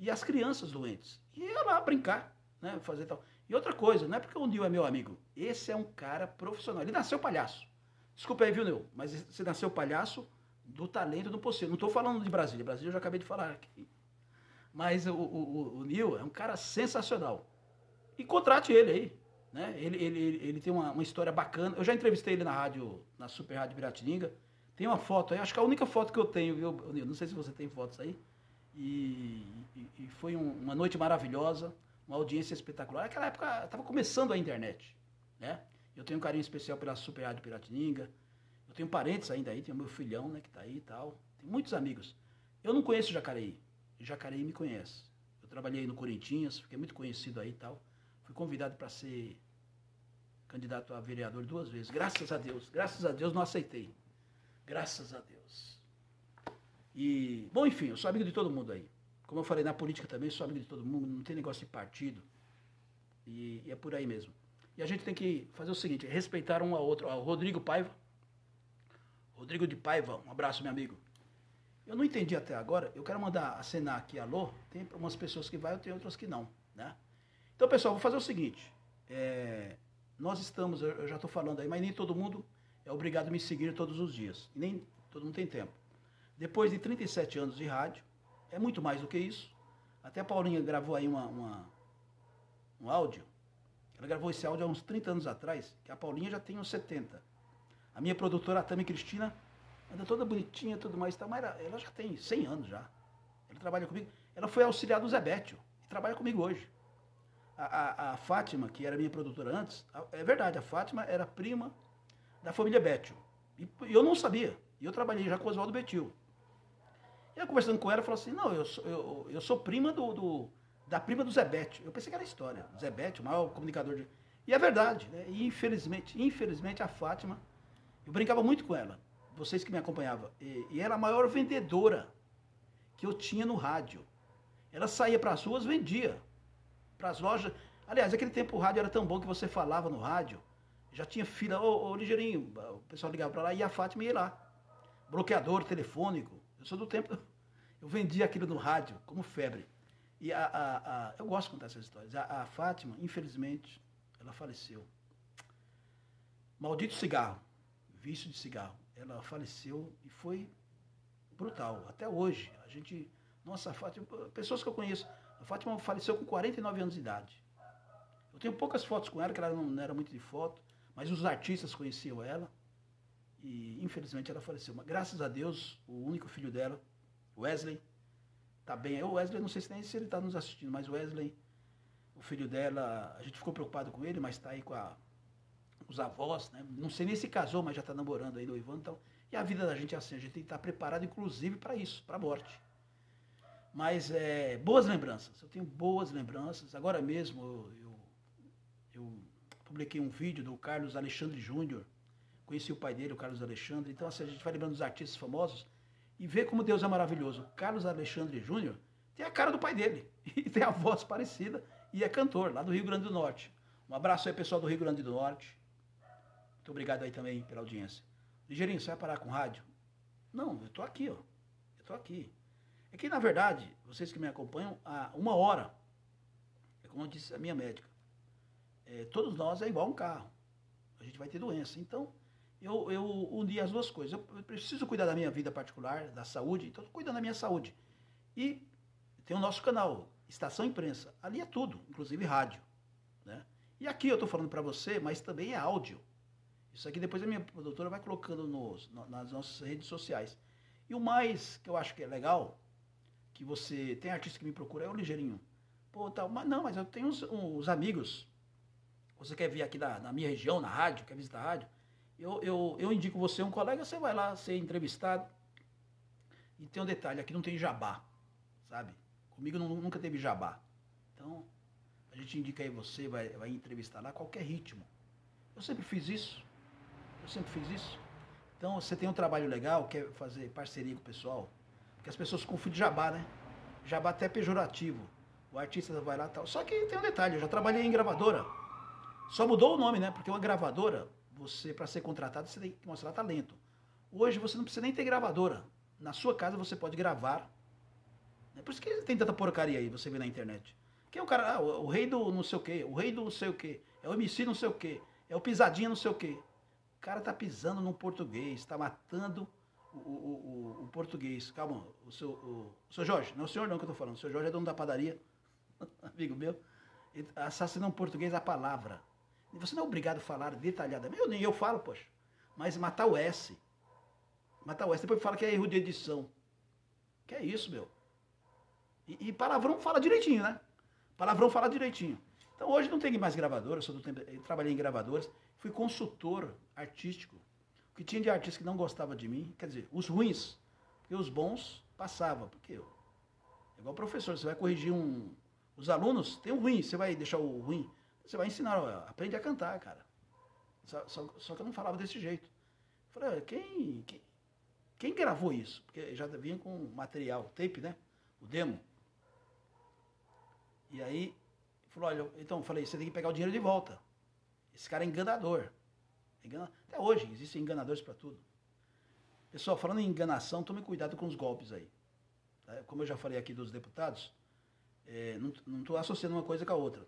e as crianças doentes. E ia lá brincar, né? Fazer tal. E outra coisa, não é porque o Nil é meu amigo. Esse é um cara profissional. Ele nasceu palhaço. Desculpa aí, viu, Nil? Mas você nasceu palhaço do talento do possível. Não estou falando de Brasília. Brasília eu já acabei de falar aqui. Mas o, o, o, Nil é um cara sensacional. E contrate ele aí. Né? Ele, ele, ele tem uma, uma história bacana. Eu já entrevistei ele na rádio, na Super Rádio Piratininga. Tem uma foto aí, acho que é a única foto que eu tenho, viu, Nil? Não sei se você tem fotos aí. E, e, e foi um, uma noite maravilhosa, uma audiência espetacular. Naquela época estava começando a internet, né? Eu tenho um carinho especial pela Super Rádio Piratininga. Eu tenho parentes ainda aí, tem o meu filhão, né, que está aí e tal. Tem muitos amigos. Eu não conheço Jacareí. Jacareí me conhece. Eu trabalhei no Corinthians, fiquei muito conhecido aí e tal. Fui convidado para ser candidato a vereador duas vezes. Graças a Deus, graças a Deus não aceitei. Graças a Deus. E, bom, enfim, eu sou amigo de todo mundo aí. Como eu falei, na política também, sou amigo de todo mundo, não tem negócio de partido. E, e é por aí mesmo. E a gente tem que fazer o seguinte, respeitar um ao outro. O Rodrigo Paiva. Rodrigo de Paiva, um abraço, meu amigo. Eu não entendi até agora, eu quero mandar acenar aqui alô, tem umas pessoas que vai, tem outras que não, né? Então, pessoal, vou fazer o seguinte, é, nós estamos, eu já estou falando aí, mas nem todo mundo é obrigado a me seguir todos os dias, nem todo mundo tem tempo. Depois de 37 anos de rádio, é muito mais do que isso. Até a Paulinha gravou aí uma, uma, um áudio. Ela gravou esse áudio há uns 30 anos atrás, que a Paulinha já tem uns 70. A minha produtora, a Tami Cristina, anda toda bonitinha tudo mais, tá, mas ela já tem 100 anos já. Ela trabalha comigo. Ela foi auxiliar do Zé Bétio e trabalha comigo hoje. A, a, a, Fátima, que era minha produtora antes, a, é verdade, a Fátima era prima da família Bétio. E eu não sabia. E eu trabalhei já com o Oswaldo Betil. Eu conversando com ela, falou assim, não, eu sou, eu, eu sou prima do, do, da prima do Zebete. Eu pensei que era história. Zebete, o maior comunicador de... E é verdade, né? E infelizmente, infelizmente a Fátima, eu brincava muito com ela, vocês que me acompanhavam, e, e era a maior vendedora que eu tinha no rádio. Ela saía para as ruas, vendia. Para as lojas. Aliás, naquele tempo o rádio era tão bom que você falava no rádio. Já tinha fila, ô, ô ligeirinho, o pessoal ligava para lá e a Fátima ia lá. Bloqueador telefônico. Eu sou do tempo, [LAUGHS] eu vendia aquilo no rádio como febre. E a, a, a eu gosto de contar essas histórias. A, a Fátima, infelizmente, ela faleceu. Maldito cigarro, vício de cigarro. Ela faleceu e foi brutal. Até hoje, a gente. Nossa, a Fátima, pessoas que eu conheço. A Fátima faleceu com 49 anos de idade. Eu tenho poucas fotos com ela, que ela não, era muito de foto, mas os artistas conheciam ela. E infelizmente ela faleceu. Mas graças a Deus, o único filho dela, Wesley, tá bem. O Wesley, não sei se nem se ele está nos assistindo, mas Wesley o filho dela, a gente ficou preocupado com ele, mas está aí com a, os avós, né? Não sei nem se casou, mas já está namorando aí, noivando. Então, e a vida da gente é assim, a gente tem que estar tá preparado, inclusive, para isso, para a morte. Mas é, boas lembranças, eu tenho boas lembranças. Agora mesmo eu, eu, eu publiquei um vídeo do Carlos Alexandre Júnior, conheci o pai dele, o Carlos Alexandre. Então, assim, a gente vai lembrando dos artistas famosos e vê como Deus é maravilhoso. O Carlos Alexandre Júnior tem a cara do pai dele [LAUGHS] e tem a voz parecida e é cantor lá do Rio Grande do Norte. Um abraço aí, pessoal do Rio Grande do Norte. Muito obrigado aí também pela audiência. Ligeirinho, você vai parar com rádio? Não, eu tô aqui, ó. Eu tô aqui. É que, na verdade, vocês que me acompanham, há uma hora, é como disse a minha médica, é, todos nós é igual um carro. A gente vai ter doença. Então, eu, eu uni as duas coisas. Eu preciso cuidar da minha vida particular, da saúde, então cuidando da minha saúde. E tem o nosso canal, estação imprensa. Ali é tudo, inclusive rádio. Né? E aqui eu estou falando para você, mas também é áudio. Isso aqui depois a minha produtora vai colocando nos, nas nossas redes sociais. E o mais que eu acho que é legal, que você tem artista que me procura, é o ligeirinho. Pô, tal, mas não, mas eu tenho uns, uns amigos. Você quer vir aqui na, na, minha região, na rádio, quer visitar a rádio? Eu, eu, eu indico você um colega, você vai lá ser entrevistado. E tem um detalhe, aqui não tem jabá, sabe? Comigo não, nunca teve jabá. Então, a gente indica aí você, vai, vai entrevistar lá qualquer ritmo. Eu sempre fiz isso. Eu sempre fiz isso. Então, você tem um trabalho legal, quer fazer parceria com o pessoal. Porque as pessoas confundem jabá, né? Jabá até é pejorativo. O artista vai lá e tal. Só que tem um detalhe, eu já trabalhei em gravadora. Só mudou o nome, né? Porque uma gravadora, você, para ser contratado, você tem que mostrar talento. Hoje você não precisa nem ter gravadora. Na sua casa você pode gravar é por isso que tem tanta porcaria aí, você vê na internet. Que é o cara, ah, o, o, rei do não sei o quê, o rei do não sei o quê, é o MC não sei o quê, é o pisadinha não sei o quê. O cara tá pisando no português, tá matando o, o, o, português. Calma, o seu, o, o seu Jorge, não o senhor não que eu tô falando, o seu Jorge é dono da padaria, [LAUGHS] amigo meu, assassinando um português a palavra. Você não é obrigado a falar detalhadamente, eu nem eu falo, poxa, mas matar o S, matar o S, depois fala que é erro de edição. Que é isso, meu? E, e, palavrão fala direitinho, né? Palavrão fala direitinho. Então hoje não tem mais gravadora, sou do tempo, eu trabalhei em gravadoras, fui consultor artístico. O que tinha de artista que não gostava de mim, quer dizer, os ruins, porque os bons passava, porque eu. É igual professor, você vai corrigir um. Os alunos, tem um ruim, você vai deixar o ruim, você vai ensinar, ó, aprende a cantar, cara. Só, só, só, que eu não falava desse jeito. Eu falei, quem, quem, quem gravou isso? Porque já vinha com material, tape, né? O demo. E aí, falou, olha, então, falei, você tem que pegar o dinheiro de volta. Esse cara é enganador. Engana... Até hoje, existem enganadores para tudo. Pessoal, falando em enganação, tome cuidado com os golpes aí. Tá? Como eu já falei aqui dos deputados, é, não estou associando uma coisa com a outra.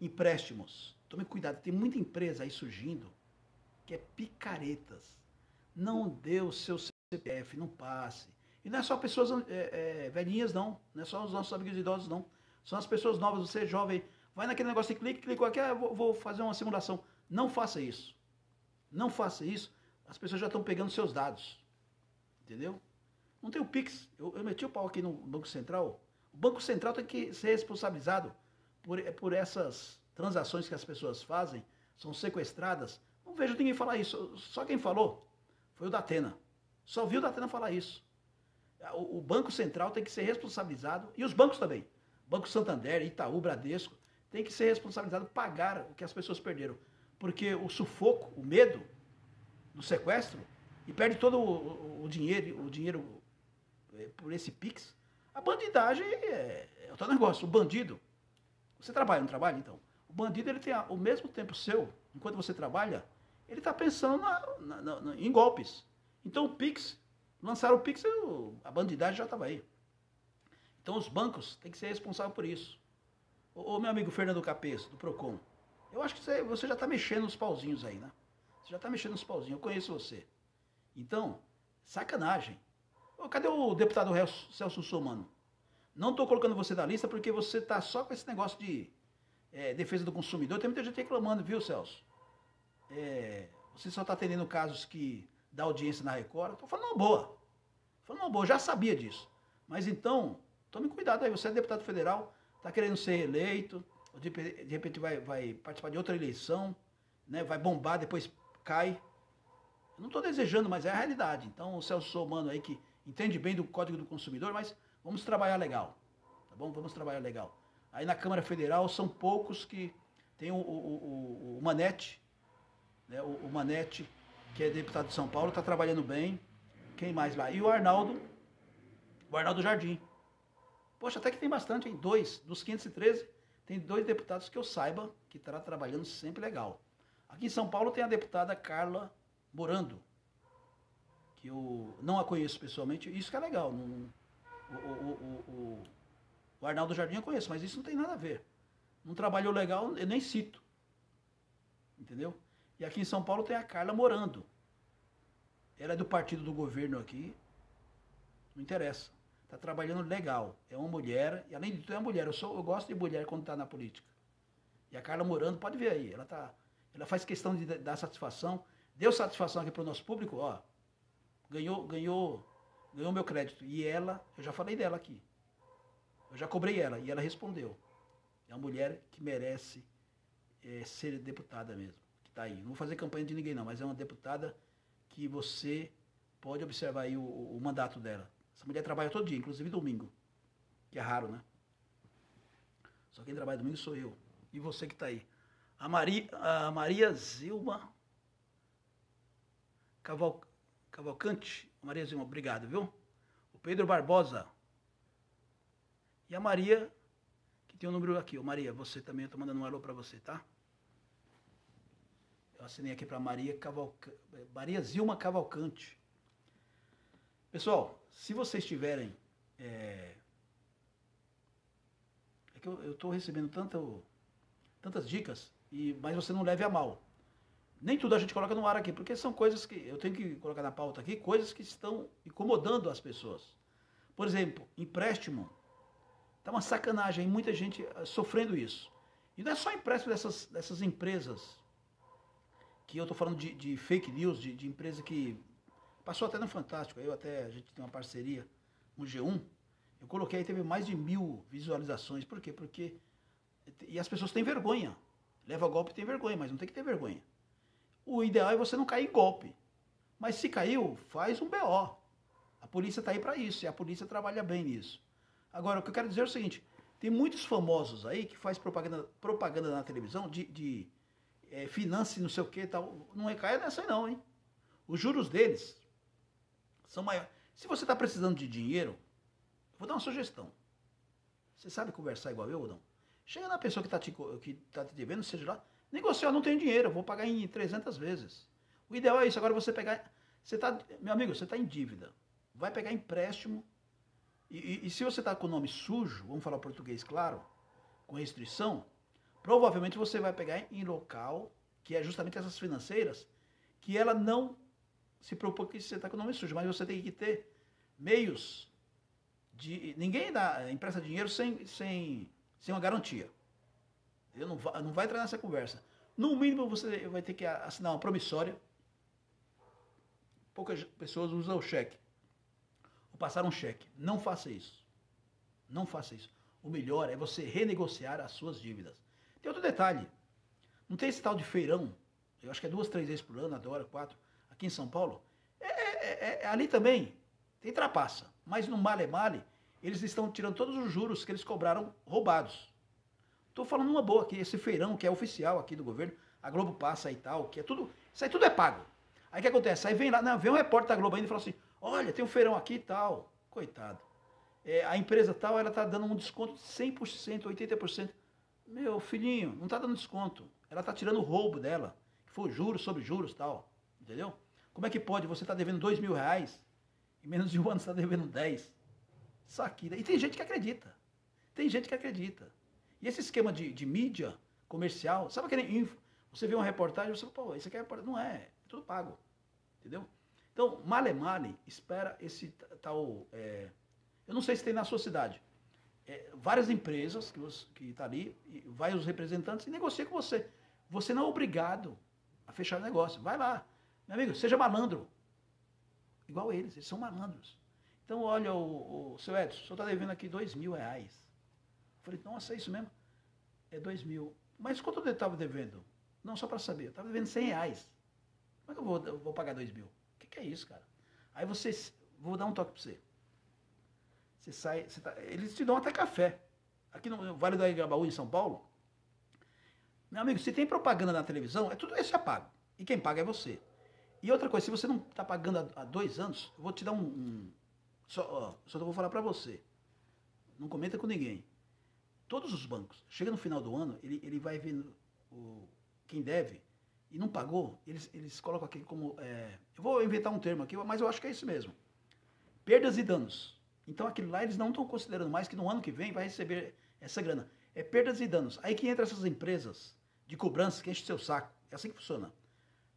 Empréstimos. Tome cuidado, tem muita empresa aí surgindo que é picaretas. Não dê o seu CPF, não passe. E não é só pessoas é, é, velhinhas, não. Não é só os nossos amigos idosos, não. São as pessoas novas, você é jovem, vai naquele negócio de clique, clicou aqui, ah, vou, vou fazer uma simulação. Não faça isso. Não faça isso. As pessoas já estão pegando seus dados. Entendeu? Não tem o Pix. Eu, eu meti o pau aqui no Banco Central. O Banco Central tem que ser responsabilizado por, por essas transações que as pessoas fazem, são sequestradas. Não vejo ninguém falar isso. Só quem falou foi o Datena. Só viu o Datena falar isso. O, o Banco Central tem que ser responsabilizado, e os bancos também. Banco Santander, Itaú, Bradesco, tem que ser responsabilizado pagar o que as pessoas perderam. Porque o sufoco, o medo do sequestro, e perde todo o, o dinheiro, o dinheiro é, por esse Pix, a bandidagem é, é outro negócio. O bandido, você trabalha, não trabalha? Então, o bandido ele tem o mesmo tempo seu, enquanto você trabalha, ele está pensando na, na, na, em golpes. Então o Pix, lançaram o Pix, a bandidagem já estava aí. Então os bancos têm que ser responsáveis por isso. Ô, meu amigo Fernando Capês, do Procon, eu acho que você, você já está mexendo nos pauzinhos aí, né? Você já está mexendo nos pauzinhos, eu conheço você. Então, sacanagem. Ô, cadê o deputado Celso Somano? Não estou colocando você na lista porque você está só com esse negócio de é, defesa do consumidor. Tem muita gente reclamando, viu, Celso? É, você só está atendendo casos que dá audiência na Record. Estou falando uma boa. Estou falando uma boa, já sabia disso. Mas então, tome cuidado aí. Você é deputado federal, está querendo ser eleito, de, de repente vai, vai participar de outra eleição, né, vai bombar, depois cai. Eu não estou desejando, mas é a realidade. Então, o Celso Somano aí que entende bem do Código do Consumidor, mas vamos trabalhar legal. Tá bom? Vamos trabalhar legal. Aí na Câmara Federal são poucos que tem o, o, o, o Manete, né, o, o Manete, que é deputado de São Paulo, está trabalhando bem. Quem mais lá? E o Arnaldo, o Arnaldo Jardim. Poxa, até que tem bastante, hein? Dois. Dos 513, tem dois deputados que eu saiba que está trabalhando sempre legal. Aqui em São Paulo tem a deputada Carla Morando, que eu não a conheço pessoalmente. Isso que é legal. Não, o, o, o, o, Arnaldo Jardim eu conheço, mas isso não tem nada a ver. Um trabalho legal, eu nem cito. Entendeu? E aqui em São Paulo tem a Carla Morando. Ela é do partido do governo aqui. Não interessa. Está trabalhando legal. É uma mulher, e além de tudo é uma mulher. Eu, sou, eu gosto de mulher quando está na política. E a Carla Morando, pode ver aí, ela, tá, ela faz questão de dar satisfação. Deu satisfação aqui para o nosso público, ó. Ganhou, ganhou, ganhou meu crédito. E ela, eu já falei dela aqui. Eu já cobrei ela e ela respondeu. É uma mulher que merece é, ser deputada mesmo que está aí. Não vou fazer campanha de ninguém não, mas é uma deputada que você pode observar aí o, o mandato dela. Essa mulher trabalha todo dia, inclusive domingo, que é raro, né? Só quem trabalha domingo sou eu. E você que está aí. A Maria, a Maria Zilma Caval, Cavalcante. Maria Zilma, obrigado, viu? O Pedro Barbosa. E a Maria, que tem um número aqui. Ô Maria, você também, eu estou mandando um alô para você, tá? Eu assinei aqui para Maria, Cavalca... Maria Zilma Cavalcante. Pessoal, se vocês tiverem. É, é que eu estou recebendo tanto, tantas dicas, e, mas você não leve a mal. Nem tudo a gente coloca no ar aqui, porque são coisas que eu tenho que colocar na pauta aqui, coisas que estão incomodando as pessoas. Por exemplo, empréstimo. Está uma sacanagem, muita gente eh, sofrendo isso. E não é só empréstimo dessas, dessas empresas que eu estou falando de, de, fake news, de, de, empresa que passou até no Fantástico, eu até, a gente tem uma parceria no G1, eu coloquei aí, teve mais de mil visualizações, por quê? Porque, e as pessoas têm vergonha, leva golpe tem vergonha, mas não tem que ter vergonha. O ideal é você não cair em golpe, mas se caiu, faz um BO, a polícia está aí para isso, e a polícia trabalha bem nisso. Agora, o que eu quero dizer é o seguinte, tem muitos famosos aí que faz propaganda, propaganda na televisão de, de é, finance, não sei o que tal. Não recai nessa não, hein? Os juros deles são maiores. Se você está precisando de dinheiro, vou dar uma sugestão. Você sabe conversar igual eu ou não? Chega na pessoa que está te, que tá te devendo, seja lá, negociar, não tenho dinheiro, eu vou pagar em 300 vezes. O ideal é isso. Agora você pegar, você tá, meu amigo, você está em dívida. Vai pegar empréstimo. E, e, e se você está com o nome sujo, vamos falar português claro, com restrição, provavelmente você vai pegar em local, que é justamente essas financeiras, que ela não se propõe que você está com o nome sujo, mas você tem que ter meios de. Ninguém dá, empresta dinheiro sem, sem, sem uma garantia. Eu não, não vai entrar nessa conversa. No mínimo, você vai ter que assinar uma promissória. Poucas pessoas usam o cheque. Ou passar um cheque. Não faça isso. Não faça isso. O melhor é você renegociar as suas dívidas. Tem outro detalhe. Não tem esse tal de feirão, eu acho que é duas, três vezes por ano, adora, quatro, aqui em São Paulo. É, é, é, ali também tem trapaça. Mas no Male Male, eles estão tirando todos os juros que eles cobraram roubados. Estou falando uma boa aqui, esse feirão que é oficial aqui do governo, a Globo passa e tal, que é tudo. Isso aí tudo é pago. Aí o que acontece? Aí vem lá, não, vem um repórter da Globo ainda e fala assim: olha, tem um feirão aqui e tal. Coitado. É, a empresa tal, ela está dando um desconto de 100%, 80%. Meu filhinho, não está dando desconto. Ela está tirando o roubo dela, que foi juros sobre juros tal. Entendeu? Como é que pode? Você está devendo dois mil reais, em menos de um [LAUGHS] ano você está devendo 10. Isso aqui. E tem gente que acredita. Tem gente que acredita. E esse esquema de, de mídia comercial, sabe aquele info? Você vê uma reportagem, você fala, pô, isso aqui é reportagem. Não é, é tudo pago. Entendeu? Então, male male, espera esse tal. É, eu não sei se tem na sua cidade. É, várias empresas que estão que tá ali, vai os representantes e negocia com você. Você não é obrigado a fechar o negócio. Vai lá. Meu amigo, seja malandro. Igual eles, eles são malandros. Então, olha, o, o seu Edson, o senhor está devendo aqui dois mil reais. Eu falei, nossa, é isso mesmo? É dois mil. Mas quanto eu estava devendo? Não, só para saber. Eu estava devendo cem reais. Como é que eu vou, eu vou pagar dois mil? O que, que, é isso, cara? Aí você, vou dar um toque para você. Você sai, você tá, eles te dão até café. Aqui no Vale do Igabaú, em São Paulo, meu amigo, se tem propaganda na televisão, é tudo isso é pago. E quem paga é você. E outra coisa, se você não está pagando há, dois anos, eu vou te dar um. um só, ó, só vou falar para você. Não comenta com ninguém. Todos os bancos, chega no final do ano, ele, ele vai vendo o, quem deve e não pagou, eles, eles colocam aqui como. É, eu vou inventar um termo aqui, mas eu acho que é isso mesmo. Perdas e danos. Então aquilo lá eles não estão considerando mais que no ano que vem vai receber essa grana. É perdas e danos. Aí que entra essas empresas de cobrança que enchem seu saco. É assim que funciona.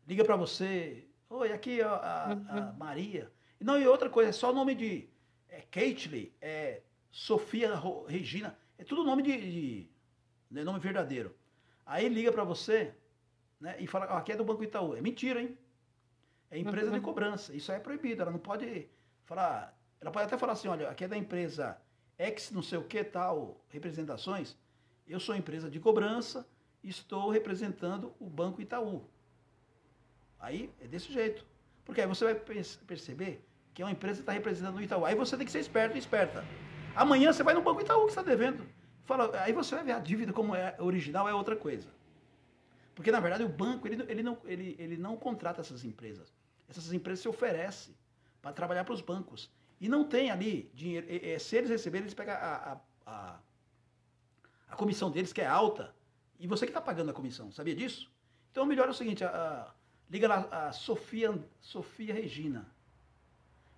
Liga para você, Oi, aqui ó, a, a, uhum. Maria. Não, e outra coisa, é só nome de é Caitlyn, é Sofia Regina, é tudo nome de, de né, nome verdadeiro. Aí liga para você né, e fala, aqui é do Banco Itaú. É mentira, hein? É empresa uhum. de cobrança. Isso aí é proibido. Ela não pode falar. Ela pode até falar assim, olha, aqui é da empresa X, não sei o que tal, representações. Eu sou empresa de cobrança, estou representando o Banco Itaú. Aí é desse jeito. Porque aí você vai perceber que é uma empresa que está representando o Itaú. Aí você tem que ser esperto e esperta. Amanhã você vai no Banco Itaú que está devendo. Fala, aí você vai ver a dívida como é original, é outra coisa. Porque, na verdade, o banco ele, ele, não, ele, ele não contrata essas empresas. Essas empresas se oferecem para trabalhar para os bancos. E não tem ali dinheiro. É, se eles receberem, eles pegam a, a, a, a comissão deles, que é alta, e você que está pagando a comissão. Sabia disso? Então, melhor é o seguinte: a, Liga lá, a Sofia, Sofia Regina.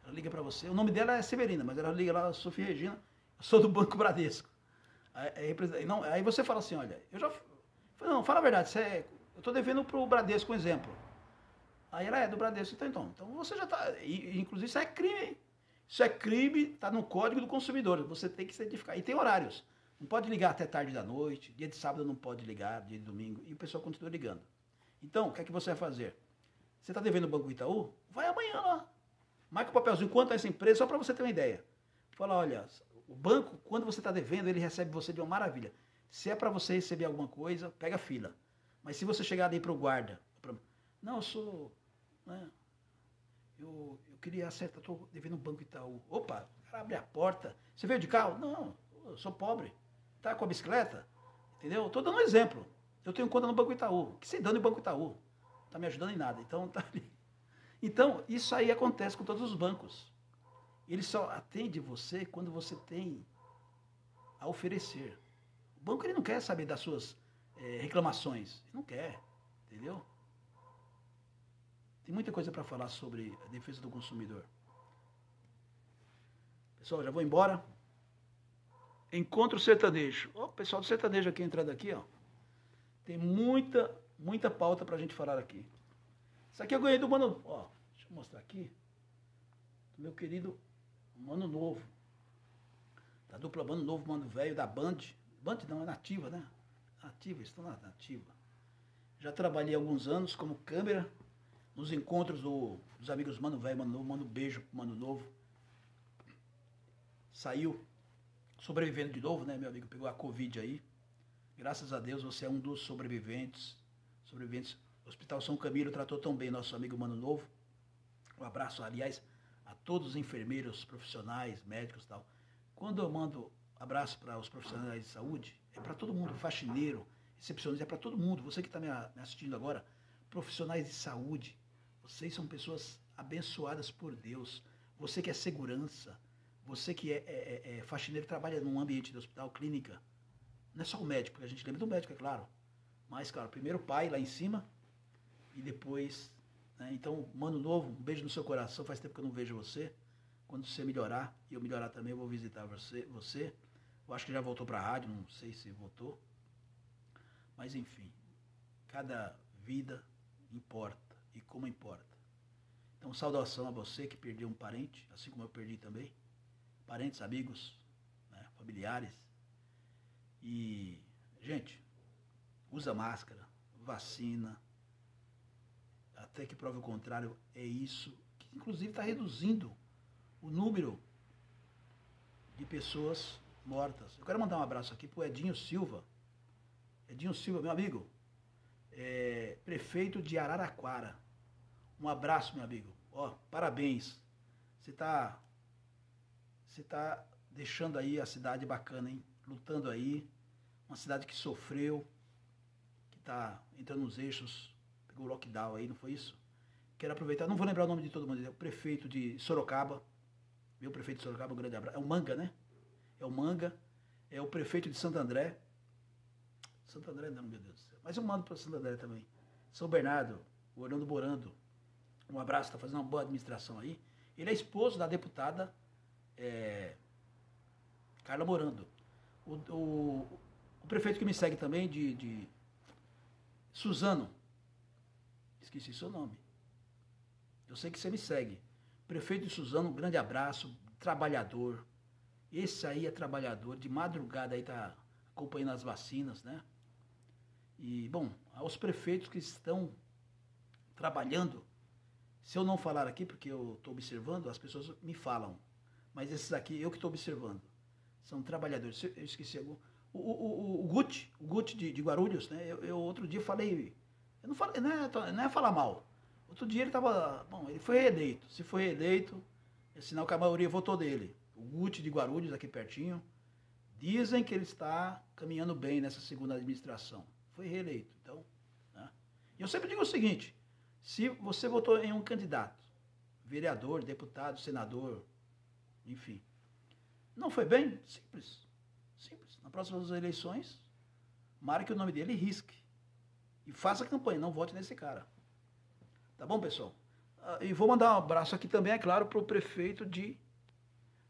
Ela liga para você. O nome dela é Severina, mas ela liga lá, Sofia Regina. Eu sou do Banco Bradesco. Aí, aí, não, aí você fala assim, olha, eu já... Não, fala a verdade, você é, eu estou devendo para o Bradesco um exemplo. Aí ela é do Bradesco, então, então, então você já está... Inclusive isso é crime, Isso é crime, está no Código do Consumidor. Você tem que certificar. E tem horários. Não pode ligar até tarde da noite. Dia de sábado não pode ligar, dia de domingo. E o pessoal continua ligando. Então, o que é que você vai fazer? Você está devendo o Banco Itaú? Vai amanhã lá. Marca o papelzinho quanto a essa empresa, só para você ter uma ideia. Fala, olha, o banco, quando você está devendo, ele recebe você de uma maravilha. Se é para você receber alguma coisa, pega fila. Mas se você chegar ali para o guarda, pra, não, eu sou. Né, eu, eu queria acertar, estou devendo o Banco Itaú. Opa, cara abre a porta. Você veio de carro? Não, eu sou pobre. Tá com a bicicleta? Entendeu? Estou dando um exemplo. Eu tenho conta no Banco Itaú. Que se dane o Banco Itaú está me ajudando em nada. Então, tá ali. Então, isso aí acontece com todos os bancos. Ele só atende você quando você tem a oferecer. O banco ele não quer saber das suas é, reclamações. Ele não quer, entendeu? Tem muita coisa para falar sobre a defesa do consumidor. Pessoal, já vou embora. Encontro sertanejo. O pessoal do sertanejo aqui entrando aqui, ó. Tem muita muita pauta para a gente falar aqui. Isso aqui eu ganhei do Mano. Ó, deixa eu mostrar aqui. Do meu querido Mano Novo. Da dupla Mano Novo, Mano Velho, da Band. Band não, é nativa, né? Nativa, estou na nativa. Já trabalhei alguns anos como câmera nos encontros do, dos amigos Mano Velho, Mano Novo, Mano Beijo, Mano Novo. Saiu sobrevivendo de novo, né, meu amigo? Pegou a Covid aí. Graças a Deus você é um dos sobreviventes sobreviventes. O Hospital São Camilo tratou tão bem nosso amigo Mano Novo. Um abraço, aliás, a todos os enfermeiros, profissionais, médicos e tal. Quando eu mando abraço para os profissionais de saúde, é para todo mundo, faxineiro, recepcionista, é para todo mundo. Você que está me assistindo agora, profissionais de saúde, vocês são pessoas abençoadas por Deus. Você que é segurança, você que é, é, é, é faxineiro, trabalha num ambiente de hospital, clínica. Não é só o médico, porque a gente lembra do médico, é claro. Mas, claro, primeiro o pai lá em cima e depois. Né? Então, mano novo, um beijo no seu coração. Faz tempo que eu não vejo você. Quando você melhorar e eu melhorar também, eu vou visitar você. você. Eu acho que já voltou para a rádio, não sei se voltou. Mas enfim, cada vida importa e como importa. Então, saudação a você que perdeu um parente, assim como eu perdi também. Parentes, amigos, né, familiares. E, gente, usa máscara, vacina, até que prove o contrário, é isso que inclusive está reduzindo o número de pessoas mortas. Eu quero mandar um abraço aqui para o Edinho Silva. Edinho Silva, meu amigo, é, prefeito de Araraquara. Um abraço, meu amigo. Ó, parabéns. Você está você tá deixando aí a cidade bacana, hein? Lutando aí. Uma cidade que sofreu, está entrando nos eixos, pegou o lockdown aí, não foi isso? Quero aproveitar, não vou lembrar o nome de todo mundo, é o prefeito de Sorocaba, meu prefeito de Sorocaba, um grande abraço. É o Manga, né? É o Manga, é o prefeito de Santo André. Santo André não, meu Deus do céu. Mas eu mando para Santo André também. São Bernardo, o Orlando Borando. Um abraço, está fazendo uma boa administração aí. Ele é esposo da deputada é, Carla Morando. O, o, o, prefeito que me segue também, de, de Suzano. Esqueci seu nome. Eu sei que você me segue. Prefeito de Suzano, um grande abraço, trabalhador. Esse aí é trabalhador, de madrugada aí tá acompanhando as vacinas, né? E, bom, aos prefeitos que estão trabalhando, se eu não falar aqui, porque eu estou observando, as pessoas me falam. Mas esses aqui, eu que estou observando. São trabalhadores. Eu esqueci algum. O, o, o, o Gucci, o Gucci de, de Guarulhos, né? Eu, eu, outro dia falei. Eu não falei, não é, não é falar mal. Outro dia ele estava. Bom, ele foi reeleito. Se foi reeleito, é sinal que a maioria votou dele. O Gucci de Guarulhos, aqui pertinho. Dizem que ele está caminhando bem nessa segunda administração. Foi reeleito. Então, né? Eu sempre digo o seguinte: se você votou em um candidato, vereador, deputado, senador, enfim, não foi bem? Simples. Próximas eleições, marque o nome dele e risque. E faça campanha, não vote nesse cara. Tá bom, pessoal? Ah, e vou mandar um abraço aqui também, é claro, para o prefeito de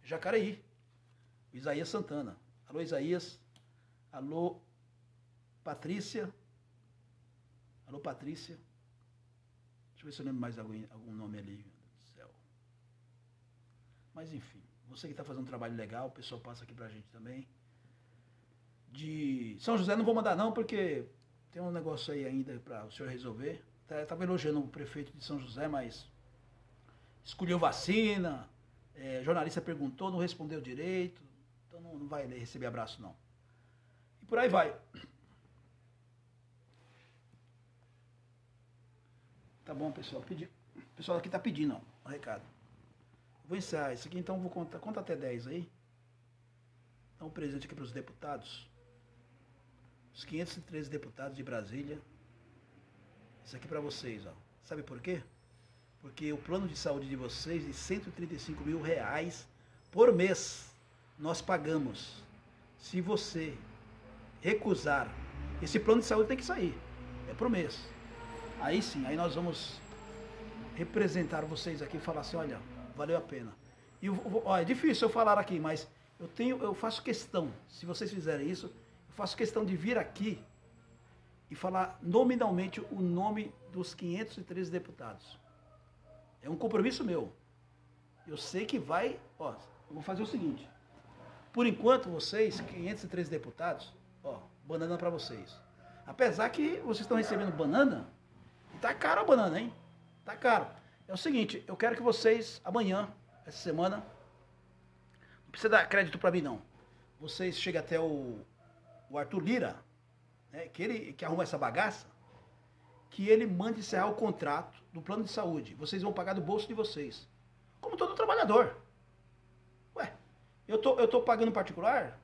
Jacareí, Isaías Santana. Alô, Isaías. Alô, Patrícia. Alô, Patrícia. Deixa eu ver se eu lembro mais algum, algum nome ali. Meu Deus do céu. Mas enfim, você que está fazendo um trabalho legal, o pessoal passa aqui para a gente também. De São José não vou mandar não, porque tem um negócio aí ainda para o senhor resolver. Estava elogiando o prefeito de São José, mas escolheu vacina, é, jornalista perguntou, não respondeu direito, então não, não vai receber abraço não. E por aí vai. Tá bom, pessoal. Pedi, o pessoal aqui tá pedindo, ó, o recado. Vou encerrar isso aqui, então vou contar. Conta até 10 aí. Então, um presente aqui para os deputados. Os 513 deputados de Brasília. Isso aqui para vocês, ó. Sabe por quê? Porque o plano de saúde de vocês de 135 mil reais por mês nós pagamos. Se você recusar, esse plano de saúde tem que sair. É por mês. Aí sim, aí nós vamos representar vocês aqui e falar assim, olha, valeu a pena. E ó, é difícil eu falar aqui, mas eu tenho, eu faço questão, se vocês fizerem isso, faço questão de vir aqui e falar nominalmente o nome dos 513 deputados. É um compromisso meu. Eu sei que vai. Ó, eu vou fazer o seguinte. Por enquanto, vocês, 503 deputados, ó, banana para vocês. Apesar que vocês estão recebendo banana, tá caro a banana, hein? Tá caro. É o seguinte, eu quero que vocês, amanhã, essa semana, não precisa dar crédito para mim, não. Vocês chegam até o, o Arthur Lira, né, que ele que arruma essa bagaça, que ele mande encerrar o contrato do plano de saúde. Vocês vão pagar do bolso de vocês. como todo trabalhador. Ué, eu tô, eu tô pagando particular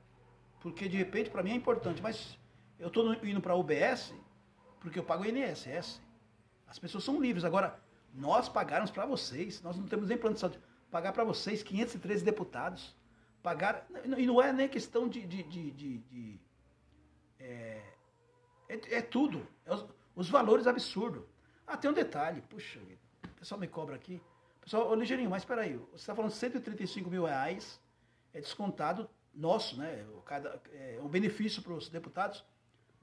porque de repente para mim é importante, mas eu tô indo para a UBS porque eu pago o INSS. As pessoas são livres. Agora, nós pagarmos para vocês, nós não temos nem plano de saúde, pagar para vocês 513 deputados, pagar, e não é nem questão de, de, de, de é, é, é, tudo, é os, os, valores absurdos. Ah, tem um detalhe, puxa, o pessoal me cobra aqui, pessoal, ô Ligeirinho, mas espera aí, você está falando 135 mil reais, é descontado nosso, né, o, cada, é, um benefício para os deputados,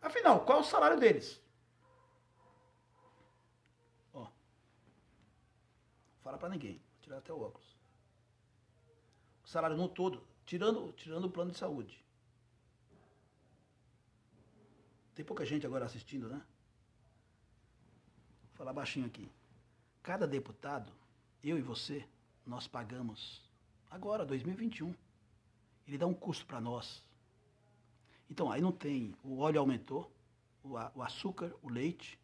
afinal, qual é o salário deles? Fala para ninguém. Vou tirar até o óculos. O salário no todo, tirando, tirando o plano de saúde. Tem pouca gente agora assistindo, né? Vou falar baixinho aqui. Cada deputado, eu e você, nós pagamos agora, 2021. Ele dá um custo para nós. Então, aí não tem. O óleo aumentou, o, o açúcar, o leite.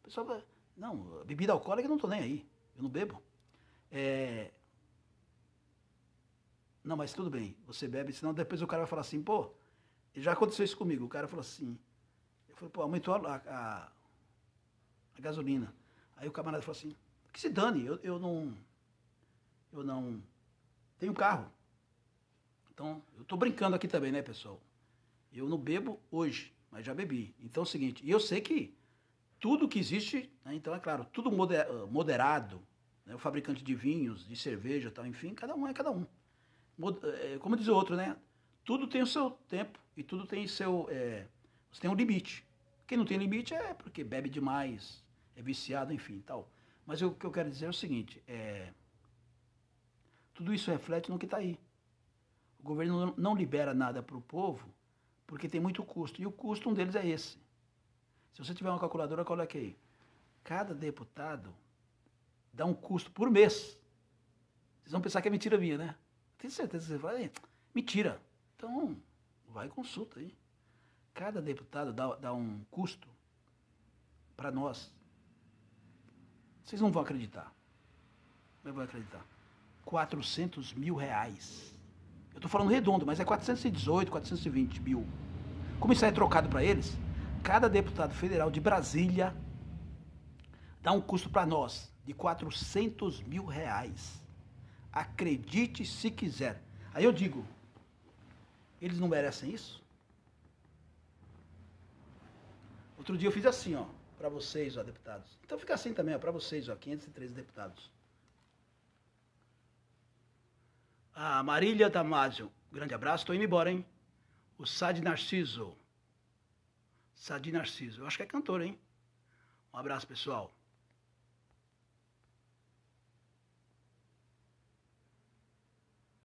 O pessoal vai. Não, bebida alcoólica eu não estou nem aí. Eu não bebo. É... Não, mas tudo bem, você bebe, senão depois o cara vai falar assim, pô, já aconteceu isso comigo. O cara falou assim, eu falei, pô, aumentou a, a, a gasolina. Aí o camarada falou assim, que se dane, eu, eu não. Eu não tenho carro. Então, eu estou brincando aqui também, né, pessoal? Eu não bebo hoje, mas já bebi. Então é o seguinte, eu sei que tudo que existe, né, então é claro, tudo moderado, né? o fabricante de vinhos, de cerveja, tal, enfim, cada um é cada um. É, como diz o outro, né? Tudo tem o seu tempo e tudo tem seu. É, você tem um limite. Quem não tem limite é porque bebe demais, é viciado, enfim, tal. Mas eu, o que eu quero dizer é o seguinte: é, tudo isso reflete no que está aí. O governo não libera nada para o povo porque tem muito custo. E o custo, um deles é esse. Se você tiver uma calculadora, coloque aí. Cada deputado dá um custo por mês. Vocês vão pensar que é mentira minha, né? Tenho certeza que você vai. Mentira. Então, vai consulta aí. Cada deputado dá, dá um custo para nós. Vocês não vão acreditar. Não vão acreditar. 400 mil reais. Eu estou falando redondo, mas é 418, 420 mil. Como isso aí é trocado para eles, cada deputado federal de Brasília dá um custo para nós de 400 mil reais. Acredite se quiser. Aí eu digo, eles não merecem isso? Outro dia eu fiz assim, ó, para vocês, ó, deputados. Então fica assim também, ó, para vocês, ó, 513 deputados. A Marília Damasio, grande abraço, tô indo embora, hein? O Sad Narciso. Sad Narciso, eu acho que é cantor, hein? Um abraço, pessoal.